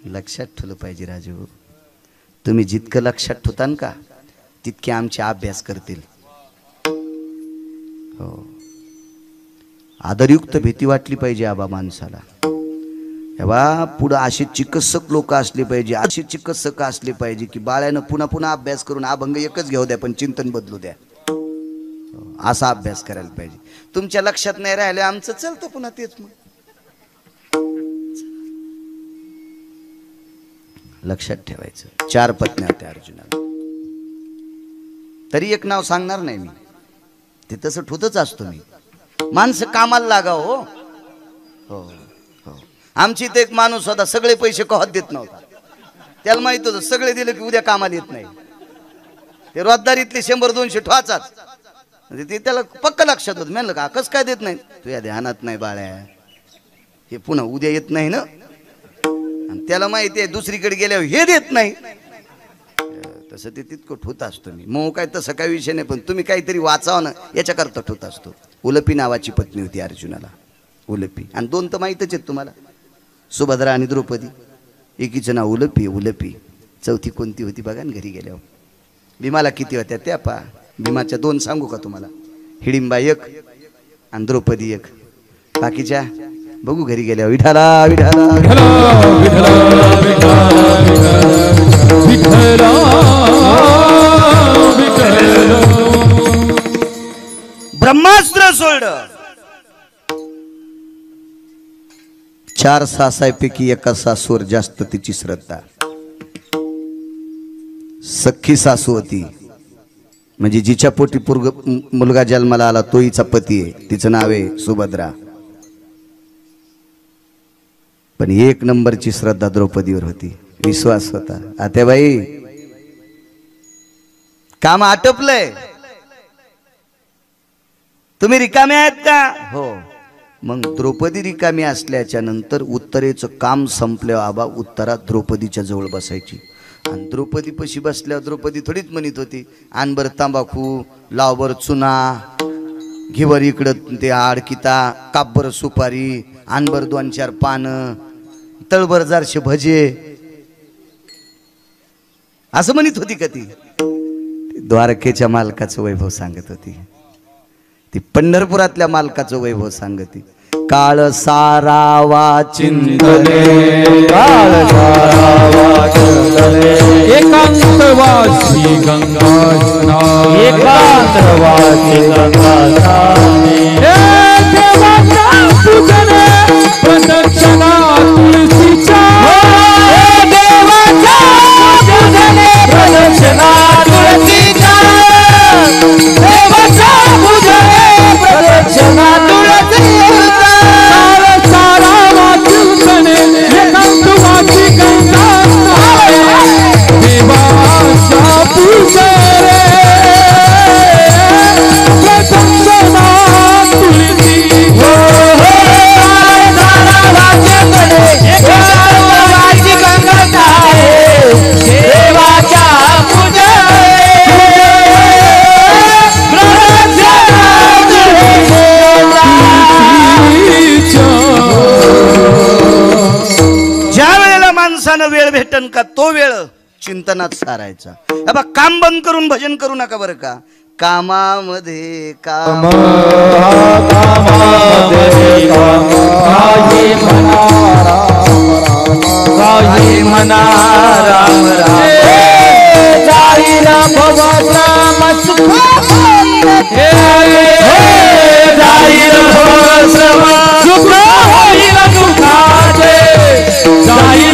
लक्षात ठेवलं पाहिजे राजू. तुम्ही जितकं लक्षात ठेवतान का तितके आमचे अभ्यास करतील. हो. आदरयुक्त भीती वाटली पाहिजे आबा माणसाला. तेव्हा पुढं असे चिकित्सक लोक असले पाहिजे असे चिकित्सक असले पाहिजे की बाळ्यानं पुन्हा पुन्हा अभ्यास करून अभंग एकच घेऊ द्या पण चिंतन बदलू द्या. हो, असा अभ्यास करायला पाहिजे. तुमच्या लक्षात नाही राहिले आमचं चलतं पुन्हा तेच मग. लक्षात ठेवायचं. चार पत्न्या होत्या अर्जुनाला. तरी एक नाव सांगणार नाही मी. ते तसं ठोतच असतो मी. माणसं कामाला लागा हो. हो हो. आमची इथे एक माणूस होता सगळे पैसे कहत देत नव्हता. त्याला माहीत होतं सगळे दिलं की उद्या कामाला येत नाही. ते रोजदारीतले शंभर दोनशे ठोचाच म्हणजे ते त्याला पक्क लक्षात होत. म्हणलं का कस काय देत नाही? तुझ्या ध्यानात नाही बाळ्या. हे पुन्हा उद्या येत नाही ना. आणि त्याला माहिती आहे दुसरीकडे गेल्यावर हे देत नाही. तसं ते तितकं ठोत असतो मी. मग काय तसं काही विषय नाही पण तुम्ही काहीतरी वाचावं ना याच्याकरता ठोत असतो. उलपी नावाची पत्नी होती अर्जुनाला. उलपी. आणि दोन तर माहीतच आहेत तुम्हाला. सुभद्रा आणि द्रौपदी. एकीचं नाव उलपी उलपी. चौथी कोणती होती बघा ना घरी गेल्यावर. भीमाला किती होत्या त्या पा. भीमाच्या दोन सांगू का तुम्हाला? हिडिंबा एक आणि द्रौपदी एक. बाकीच्या? बघू घरी गेल्यावर. विठाला विठाला ब्रह्मास्त्र सोडलं चार सासायपैकी एका सासूवर जास्त तिची श्रद्धा. सख्खी सासू होती. म्हणजे जिच्या पोटी पुरग मुलगा जन्माला आला तो हिचा पती आहे. तिचं नाव आहे सुभद्रा. पण एक नंबरची श्रद्धा द्रौपदीवर होती. विश्वास होता. आत्याबाई काम आटपलंय. तुम्ही रिकामे आहेत का? हो. मग द्रौपदी रिकामी असल्याच्या नंतर उत्तरेचं काम संपलं आबा उत्तरात द्रौपदीच्या जवळ बसायची. आणि द्रौपदी पशी बसल्यावर द्रौपदी थोडीच म्हणत होती आणबर तांबाखू लावबर चुना घिवर इकडं ते आडकिता कापबर सुपारी आणबर दोन चार पानं तळभर जारशे भजे. असं म्हणत होती का ती द्वारकेच्या मालकाचं वैभव सांगत होती. ती पंढरपुरातल्या मालकाचं वैभव सांगत होती. काळ सारावा चिंतले. काळ सारावा चिंतले. एकांतवासी गंगा एकांतवासी हे देवाच्या पूजने प्रदक्षिणा तुळशीच्या. देवाच्या पूजने प्रदक्षिणा तुळशीच्या माणसानं वेळ भेटन का? तो वेळ चिंतनात सारायचा. बघ काम बंद करून भजन करू नका बरं का. कामामध्ये काम. काही म्हणा राम राम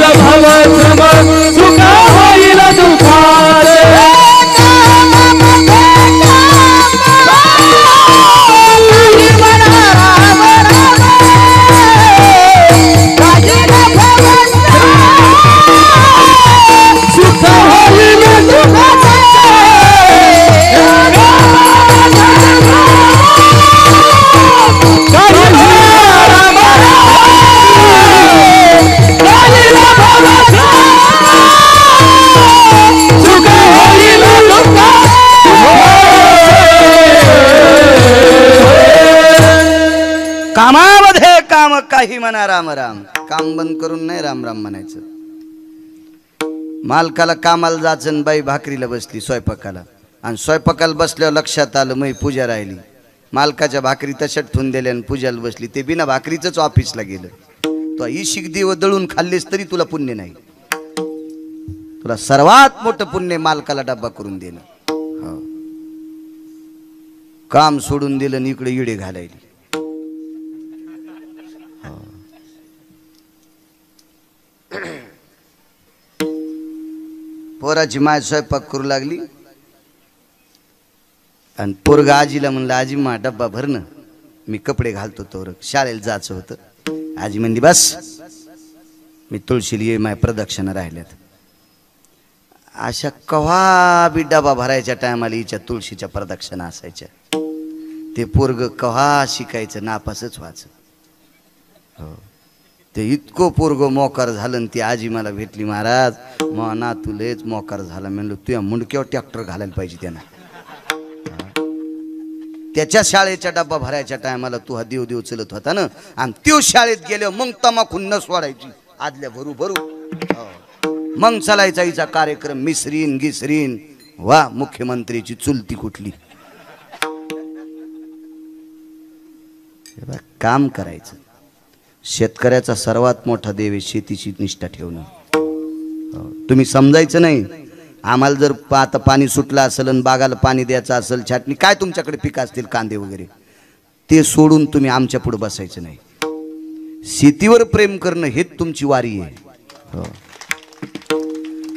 जाईल कामामध्ये काम काही म्हणा राम राम. काम बंद करून नाही राम राम म्हणायचं. मालकाला कामाला जायचं आणि बाई भाकरीला बसली स्वयंपाकाला. आणि स्वयंपाकाला बसल्यावर लक्षात आलं मै पूजा राहिली. मालकाच्या भाकरी तशात ठेवून दिल्या आणि पूजाला बसली. ते बिना भाकरीचंच ऑफिसला गेलं. तो ही शिकदी व दळून खाल्लीस तरी तुला पुण्य नाही. तुला सर्वात मोठं पुण्य मालकाला डब्बा करून देणं. हो. काम सोडून दिलं आणि इकडे इडे घालायली. पोराची माय स्वयंपाक करू लागली. आणि पोरगा आजीला म्हणलं आजी मा डब्बा भरणं मी कपडे घालतो तोर शाळेला जायचं होतं. आजी म्हणली बस. मी तुळशीला ये माय प्रदक्षिणा राहिल्यात. अशा कव्हा बी डबा भरायच्या टायमाला हिच्या तुळशीच्या प्रदक्षिणा असायच्या. ते पोरग कव्हा शिकायचं नापासच व्हायचं. हो. ते इतकं पोरग मोकार झालं आणि ती आजी मला भेटली महाराज मग ना तुलेच मोकार झाला. म्हणलो तुझ्या मुंडक्यावर ट्रॅक्टर घालायला पाहिजे त्यांना. त्याच्या शाळेच्या डब्बा भरायच्या टायमाला तू हा देव देव चलत होता ना? आणि त्यो शाळेत गेल्यावर मग तमाखून न सोडायची आदल्या भरू भरू. हो. मग चालायचा हिचा कार्यक्रम मिसरीन गिसरीन. वा मुख्यमंत्रीची चुलती कुठली. काम करायचं. शेतकऱ्याचा सर्वात मोठा देव आहे शेतीची निष्ठा ठेवणं. हो. तुम्ही समजायचं नाही. आम्हाला जर पा- आता पाणी सुटलं असेल आणि बागाला पाणी द्यायचं असेल छाटणी काय तुमच्याकडे पिकं असतील कांदे वगैरे? ते सोडून तुम्ही आमच्या पुढे बसायचं नाही. शेतीवर प्रेम करणं हेच तुमची वारी आहे. हो.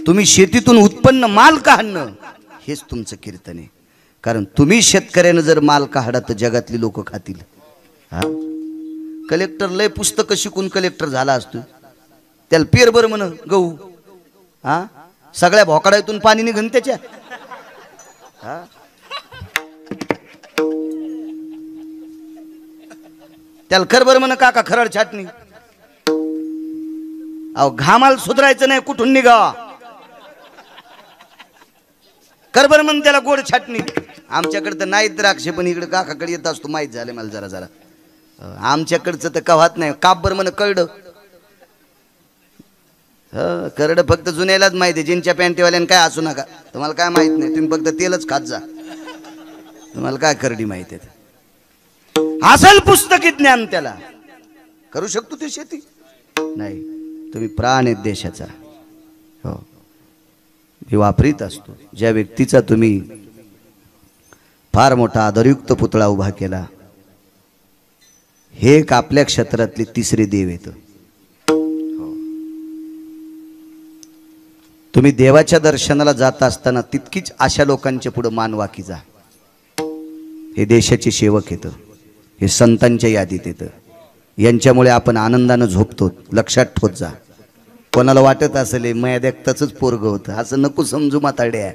तुम्ही शेतीतून उत्पन्न माल काढणं हेच तुमचं कीर्तन आहे. कारण तुम्ही शेतकऱ्यानं जर माल काढा तर जगातली लोक खातील. हा? कलेक्टर लय पुस्तकं शिकून कलेक्टर झाला असतो. त्याला पेर बरं म्हण गहू. हा? सगळ्या भोकाड्यातून पाणी निघन त्याच्या. हा? त्याला खर बरं म्हण काका खरड छाटणी. अहो घामाल सुधरायचं नाही कुठून निघावा कर बरं म्हण त्याला गोड छाटणी. आमच्याकडे तर नाहीत द्राक्ष पण इकडे काकाकडे येत असतो माहीत झालं मला जरा जरा. आमच्याकडचं तर कव्हात नाही. काप बरं म्हण कळलं ह करडं फक्त जुन्यालाच माहिती आहे. जिनच्या पॅन्टीवाल्यानं काय असू नका. तुम्हाला काय माहीत नाही. तुम्ही फक्त तेलच खात जा. तुम्हाला काय करडी माहिती आहे असेल पुस्तकी ज्ञान त्याला. करू शकतो ते शेती? नाही. तुम्ही प्राण आहेत देशाचा. हो. मी वापरीत असतो. ज्या व्यक्तीचा तुम्ही फार मोठा आदरयुक्त पुतळा उभा केला हे एक आपल्या क्षेत्रातले तिसरे देव येतं हो. तुम्ही देवाच्या दर्शनाला जात असताना तितकीच अशा लोकांच्या पुढे मानवाकी जा. हे देशाचे सेवक येतं हे संतांच्या यादीत येतं यांच्यामुळे आपण आनंदानं झोपतो. लक्षात ठोत जा. कोणाला वाटत असेल हे मया पोरग होतं. असं नको समजू माताड्या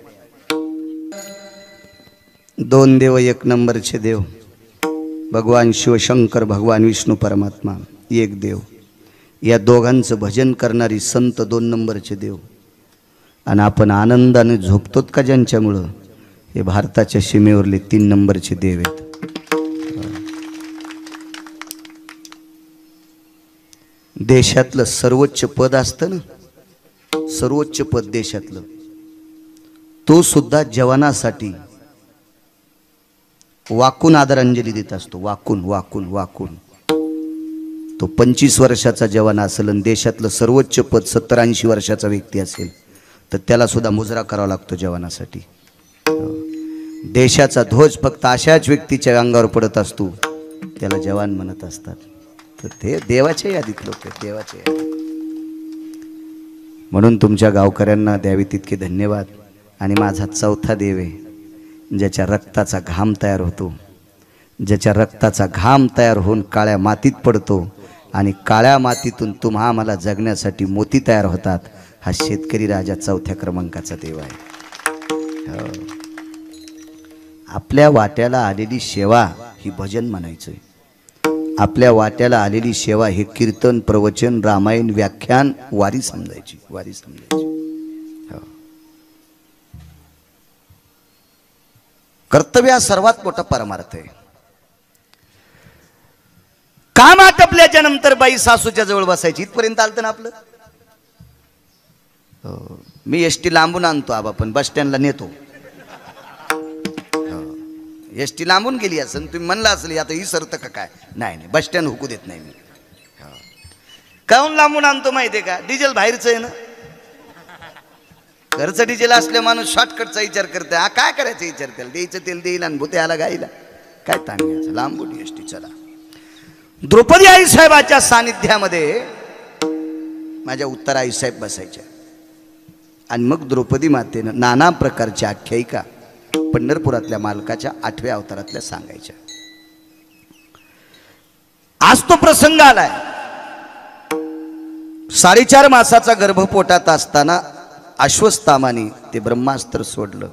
दोन देव एक नंबरचे देव. भगवान शिवशंकर भगवान विष्णू परमात्मा एक देव. या दोघांचं भजन करणारी संत दोन नंबरचे देव. आणि आपण आनंदाने झोपतोत का ज्यांच्यामुळं? हे भारताच्या सीमेवरले तीन नंबरचे देव आहेत. देशातलं सर्वोच्च पद असतं ना? सर्वोच्च पद देशातलं. तो सुद्धा जवानासाठी वाकून आदरांजली देत असतो. वाकून वाकून वाकून. तो पंचवीस वर्षाचा जवान असेल आणि देशातलं सर्वोच्च पद सत्तर ऐंशी वर्षाचा व्यक्ती असेल तर त्याला सुद्धा मुजरा करावा लागतो जवानासाठी. देशाचा ध्वज फक्त अशाच व्यक्तीच्या अंगावर पडत असतो त्याला जवान म्हणत असतात. तर ते देवाच्या यादीत लोक देवाच्या यादीत. म्हणून तुमच्या गावकऱ्यांना द्यावे तितके धन्यवाद. आणि माझा चौथा देव आहे ज्याच्या रक्ताचा घाम तयार होतो ज्याच्या रक्ताचा घाम तयार होऊन काळ्या मातीत पडतो आणि काळ्या मातीतून तुम्हा आम्हाला जगण्यासाठी मोती तयार होतात हा शेतकरी राजा चौथ्या क्रमांकाचा देव आहे. हो. आपल्या वाट्याला आलेली सेवा ही भजन म्हणायचं आपल्या वाट्याला आलेली सेवा हे कीर्तन प्रवचन रामायण व्याख्यान वारी समजायची वारी समजायची. कर्तव्य हा सर्वात मोठा परमार्थ आहे. काम आटपल्याच्या नंतर बाई सासूच्या जवळ बसायची इथपर्यंत आलतं ना आपलं? हो. मी एस टी लांबून आणतो आबा पण बस स्टँडला नेतो. हो, एस टी लांबून गेली असेल तुम्ही म्हणला असेल आता ही सरत का काय? नाही नाही बस स्टँड हुकू देत नाही मी. हो. काहून लांबून आणतो माहितीये का? डिझेल बाहेरचं आहे ना? घरचं डिझेल असले माणूस शॉर्टकटचा विचार करते हा काय करायचा विचार त्याला? द्यायचं तेल देईल आणि भूते आला गाईला. काय ताण घ्यायचं लांबून एस चला. द्रौपदी आई साहेबाच्या सानिध्यामध्ये माझ्या उत्तर आई साहेब बसायच्या आणि मग द्रौपदी मातेनं नाना प्रकारच्या आख्यायिका पंढरपुरातल्या मालकाच्या आठव्या अवतारातल्या सांगायच्या. आज तो प्रसंग आलाय. साडेचार मासाचा गर्भ पोटात असताना अश्वस्थामाने ते ब्रह्मास्त्र सोडलं.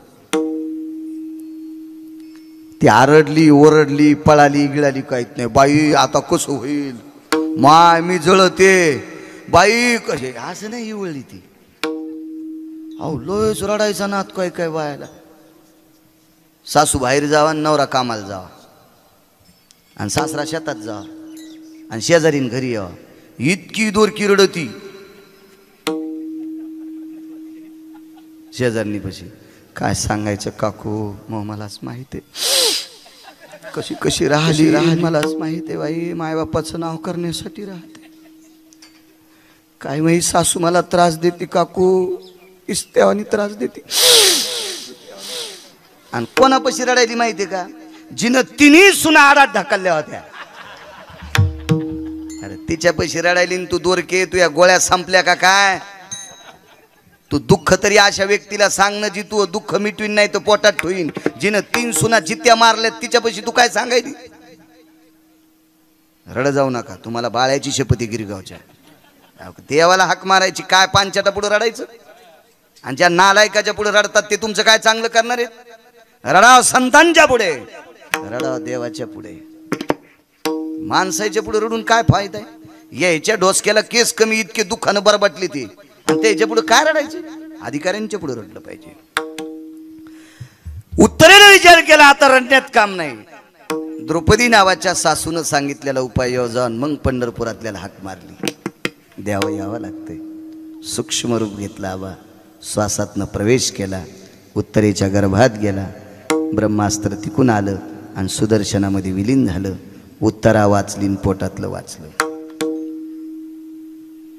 ती आरडली ओरडली पळाली गिळाली काहीच नाही. बाई आता कसं होईल? माय मी जळते. बाई कसे असं नाही वळली ती. अहो लोयच रडायचा नात काय काय बायाला. सासू बाहेर जावा नवरा कामाला जावा. आणि सासरा शेतात जावा. आणि शेजारीन घरी यावा. इतकी दोरकी रडती. शेजारनी पशी काय सांगायचं काकू? मग मलाच माहिती आहे. कशी कशी राहिली? राहिली? मलाच माहिती आहे बाई मायबापाचं नाव करण्यासाठी राहते. काय माही सासू मला त्रास देते काकू. इस्त्यावानी त्रास देते. आणि कोणापाशी रडायली माहितीये का? जिनं तिन्ही सुना आडात ढकलल्या होत्या. अरे तिच्या पैशी रडायली तू दोरके तू या गोळ्या संपल्या का काय? तू दुःख तरी अशा व्यक्तीला सांगणं जी तू दुःख मिटवीन नाही तर पोटात ठेवीन. जिनं तीन सुना जित्या मारल्यात तिच्यापाशी तू काय सांगायची? रड जाऊ नका. तुम्हाला बाळ्याची शपथी गिरगावच्या. देवाला हाक मारायची काय पांचाटा पुढे रडायचं? आणि ज्या नालायकाच्या पुढे रडतात ते तुमचं काय चांगलं करणार आहे रडाव संतांच्या पुढे. रडाव देवाच्या पुढे. माणसाच्या पुढे रडून काय फायदा आहे? यायच्या डोसक्याला केस कमी इतके दुःखानं बरबटली ती. आणि त्याच्या पुढे काय रडायचे? अधिकाऱ्यांच्या पुढे रडलं पाहिजे. उत्तरेनं विचार केला आता रडण्यात काम नाही. द्रौपदी नावाच्या सासूनं सांगितलेला उपाय जाऊन मग पंढरपुरातल्याला हाक मारली. द्यावं यावं लागतंय. सूक्ष्म रूप घेतला आबा. श्वासातनं प्रवेश केला. उत्तरेच्या गर्भात गेला. ब्रह्मास्त्र तिकून आलं आणि सुदर्शनामध्ये विलीन झालं. उत्तरा वाचलीन पोटातलं वाचलं.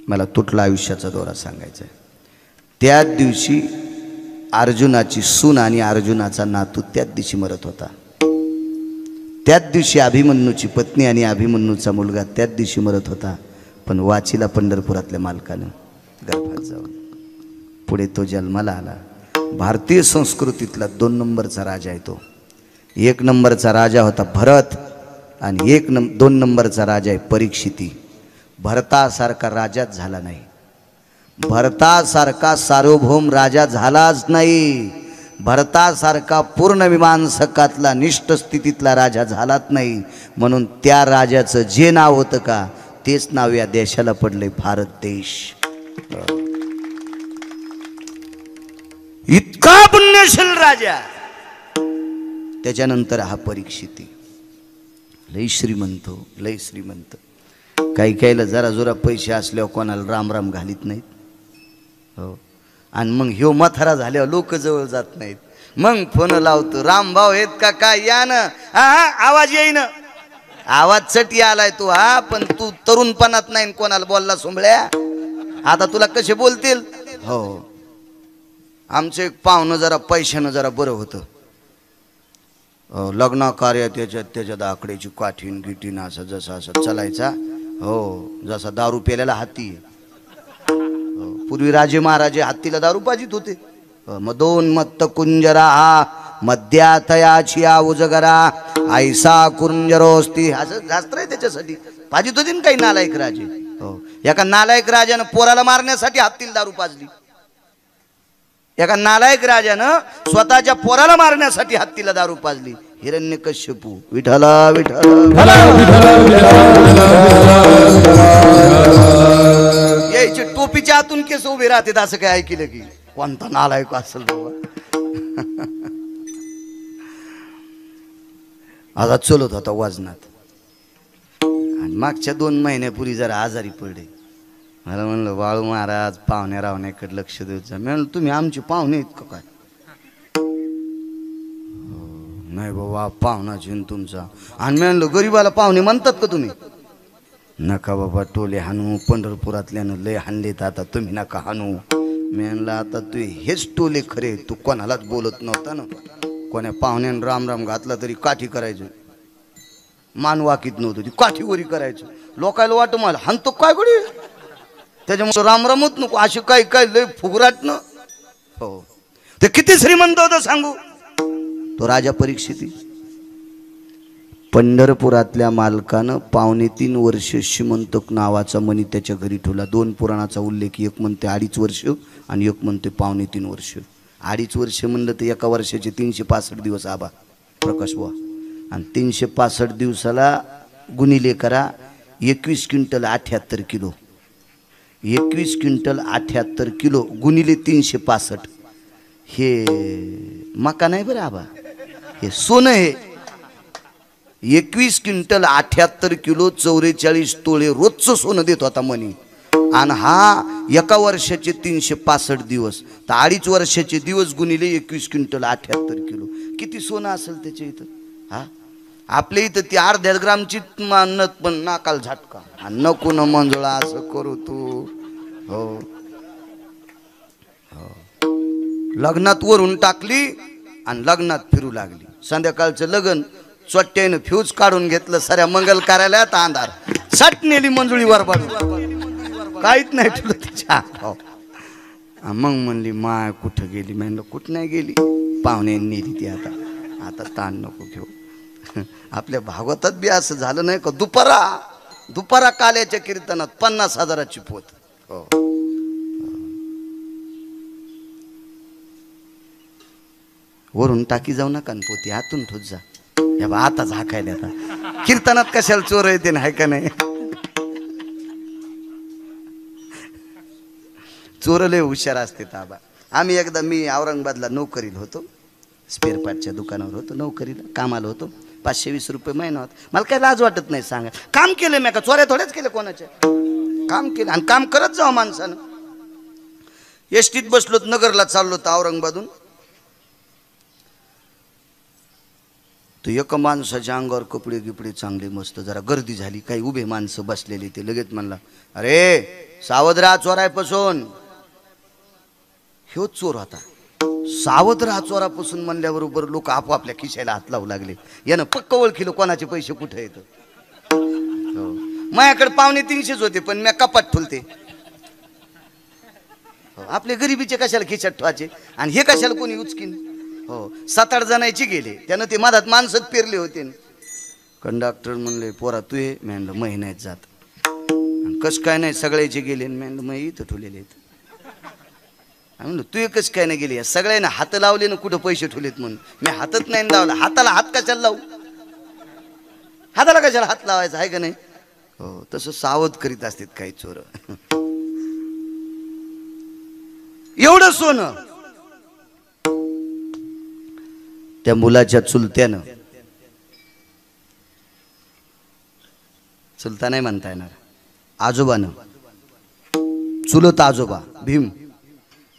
मला तुटला आयुष्याचा दौरा सांगायचा आहे त्याच दिवशी अर्जुनाची सून आणि अर्जुनाचा नातू त्याच दिवशी मरत होता. त्याच दिवशी अभिमन्यूची पत्नी आणि अभिमन्यूचा मुलगा त्याच दिवशी मरत होता. पण वाचीला पंढरपुरातल्या मालकानं गर्भात जाऊन पुढे तो जन्माला आला. भारतीय संस्कृतीतला दोन नंबरचा राजा आहे तो. एक नंबरचा राजा होता भरत आणि एक नंब दोन नंबरचा राजा आहे परीक्षिती. भरतासारखा राजाच झाला नाही. भरतासारखा सार्वभौम राजा झालाच नाही. भरतासारखा पूर्ण मीमांसकातला निष्ठ स्थितीतला राजा झालाच नाही. म्हणून त्या राजाचं जे नाव होतं का तेच नाव या देशाला पडले भारत देश. इतका पुण्यशील राजा. त्याच्यानंतर हा परीक्षिती लय श्रीमंत हो, लय श्रीमंत. काही काहीला जरा जोरा पैसे असल्यावर कोणाला राम राम घालीत नाहीत. हो. आणि मग ह्यो मथारा झाल्यावर लोक जवळ जात नाहीत. मग फोन लावतो रामभाऊ आहेत का? काय? या ना. हा हा, आवाज येईन. आवाज चटी आलाय तू हा पण तू तरुणपणात नाही कोणाला बोलला सोंबळ्या आता तुला कसे बोलतील? हो. आमचं एक पाहुणं जरा पैशानं जरा बरं होतं. हो, लग्न कार्य त्याच्यात त्याच्यात आकड्याची काठीण गिटीन असं जसं असं चालायचा. हो जसा दारू प्यायला हत्ती हो, पूर्वी राजे महाराजे हत्तीला दारू पाजित होते. हो, मग मदोन मत्त कुंजरा मध्यातयाची उजगरा ऐसा कुंजरोस्ती असं शास्त्र आहे त्याच्यासाठी. पाजित होती ना काही नालायक राजे? हो एका नालायक राजानं पोराला मारण्यासाठी हत्तीला दारू पाजली. एका नालायक राजानं स्वतःच्या पोराला मारण्यासाठी हत्तीला दारू पाजली. हिरण्य कश्यपू विठला विठला यायचे टोपीच्या आतून केस उभे राहतात असं काय ऐकलं की? कोणता नालायक असेल बाबा आता चलत होता वजनात. आणि मागच्या दोन महिन्यापूर्वी जरा आजारी पडले. मला म्हणलं बाळू महाराज पाहुण्या रावण्याकडे लक्ष देत जा. म्हणलं तुम्ही आमचे पाहुणे आहेत का काय? नाही बाबा पाहुणा न तुमचा. आणि मी गरीबाला पाहुणे म्हणतात का तुम्ही? नका बाबा टोले हाणू पंढरपुरातल्यानं लय हाणलेत आता तुम्ही नका हाणू. मी म्हणलं आता तू हेच टोले खरे तू कोणालाच बोलत नव्हता ना. कोण्या पाहुण्यानं राम राम घातला तरी काठी करायचं. मान वाकीत नव्हतं ती काठीवरी करायचं. लोकायला वाटतं मला हाणतो काय गडी? त्याच्यामुळे रामरामच नको असे काय काय लय फुगराट ना हो. ते किती श्रीमंत होतं सांगू? तो राजा परीक्षिती. पंढरपुरातल्या मालकानं पावणे तीन वर्ष श्रीमंतक नावाचा मणी त्याच्या घरी ठेवला. दोन पुराणाचा उल्लेख एक म्हणते अडीच वर्ष आणि एक म्हणते पावणे तीन वर्ष. अडीच वर्ष म्हणलं तर एका वर्षाचे तीनशे पासष्ट दिवस आबा प्रकाश व्हा आणि तीनशे पासष्ट दिवसाला गुणिले करा एकवीस क्विंटल अठ्याहत्तर किलो. एकवीस क्विंटल अठ्याहत्तर किलो गुणिले तीनशे पासष्ट. हे मका नाही बरं आबा हे सोनं हे एकवीस क्विंटल अठ्याहत्तर किलो चौवेचाळीस तोळे रोजचं सोनं देत होता मनी. आणि हा एका वर्षाचे तीनशे पासष्ट दिवस तर अडीच वर्षाचे दिवस गुणिले एकवीस क्विंटल अठ्याहत्तर किलो. किती सोनं असेल त्याच्या इथं? हा? आपल्या इथं ती अर्ध्या ग्रामची मानत पण नाकाल झाटका. हा नको न मंजुळा असं करू तू. हो. हो. लग्नात वरून टाकली आणि लग्नात फिरू लागली. संध्याकाळचं लग्न चोट्ट्यानं फ्यूज काढून घेतलं साऱ्या मंगल कार्यालयात अंधार. सट नेली मंजुळीवर बाडू काहीच नाही ठेवलं तिच्या मग म्हणली माय कुठं गेली? म्हणलं कुठं नाही गेली. पाहुणे नेली ती आता. आता ताण नको घेऊ. आपल्या भागवतात बी असं झालं नाही का दुपारा दुपारा काल्याच्या कीर्तनात पन्नास हजाराची पोत. हो. वरून टाकी जाऊ नका पोती आतून ठोत जा. या बा आता झाकायला आता कीर्तनात कशाला चोर येते ना हाय का नाही? चोरले हुशार असते ताबा. आम्ही एकदा मी औरंगाबादला नोकरीला होतो. स्पेअर पार्टच्या दुकानावर होतो नोकरीला कामाला होतो. पाचशे वीस रुपये महिना होता. मला काही लाज वाटत नाही सांगा. काम केलं मी का? चोऱ्या थोड्याच केलं कोणाच्या? काम केलं. आणि काम करत जावं माणसानं. एसटीत बसलो नगरला चाललो होतो औरंगाबादून तर एका माणसाच्या अंगावर कपडे गिपडे चांगले मस्त जरा गर्दी झाली काही उभे माणसं बसलेले ते लगेच म्हणला अरे सावध राहा चोरायपासून ह्यो चोर होता. सावध राहा चोरापासून म्हणल्याबरोबर लोक आपापल्या खिशाला हात लावू लागले. यानं पक्क ओळखिलं कोणाचे पैसे कुठे येत हो. माझ्याकडे पावणे तीनशेच होते पण मी कपात ठुलते हो, गरिबीचे कशाला खिशात ठेवायचे? आणि हे कशाला कोणी उचकीन? हो. सात आठ जणांची गेले. त्यानं ते मधात माणसंच पेरले होते. कंडक्टर म्हणले पोरा तू ये. म्हणलं महिन्यात जात. आणि कस काय नाही सगळ्याचे गेले म्हणलं मग इथं ठेवलेले आहेत. म्हणलं तू कस काय नाही गेली? सगळ्यांना हात लावले ना कुठं पैसे ठेवलेत म्हणून? मी हातच नाही लावला. हाताला हात कशाला लावू? हाताला कशाला हात लावायचा? आहे का नाही? हो तसं सावध करीत असतात काही चोर. एवढं सोनं. त्या मुलाच्या चुलत्यानं. चुलता नाही म्हणता येणार. आजोबानं. चुलत आजोबा भीम.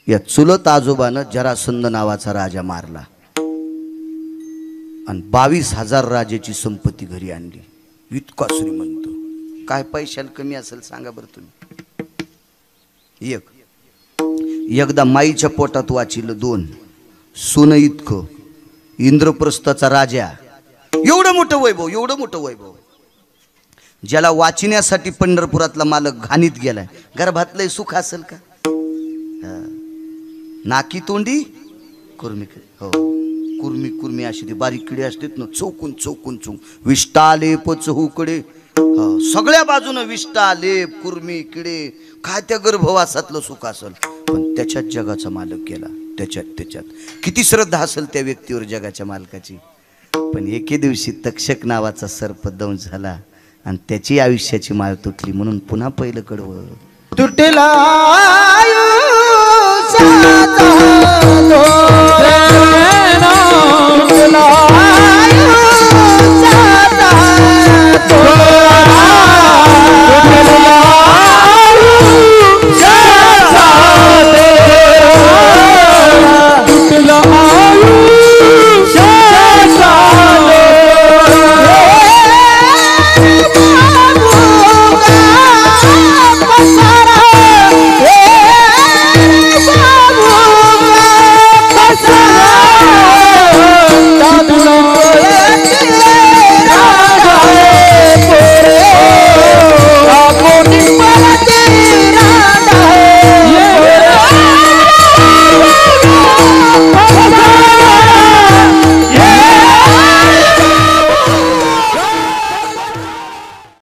या चुलत आजोबानं जरासंध नावाचा राजा मारला. आणि बावीस हजार राजाची संपत्ती घरी आणली. इतका श्रीमंत. काय पैशाला कमी असेल सांगा बरं तुम्ही. एक. एकदा माईच्या पोटात वाचिलं दोन. सोनं इतकं. इंद्रप्रस्थाचा राजा. एवढं मोठं वैभव एवढं मोठं वैभव. ज्याला वाचण्यासाठी पंढरपुरातला मालक घाणीत गेलाय. गर्भातलंही सुख असेल का? नाकी तोंडी कुर्मी हो. कुर्मी कुर्मी अशी ती बारीक किडे असतात ना चौकून चौकून चौक विष्टा लेप चहूकडे सगळ्या बाजूनं विष्टा लेप कुर्मी किडे. काय त्या गर्भवासातलं सुख असेल? पण त्याच्यात जगाचा मालक गेला. त्याच्यात त्याच्यात किती श्रद्धा असेल त्या व्यक्तीवर जगाच्या मालकाची पण एके दिवशी तक्षक नावाचा सर्प दंश झाला आणि त्याची आयुष्याची माळ तुटली म्हणून पुन्हा पहिलं कडव तुटला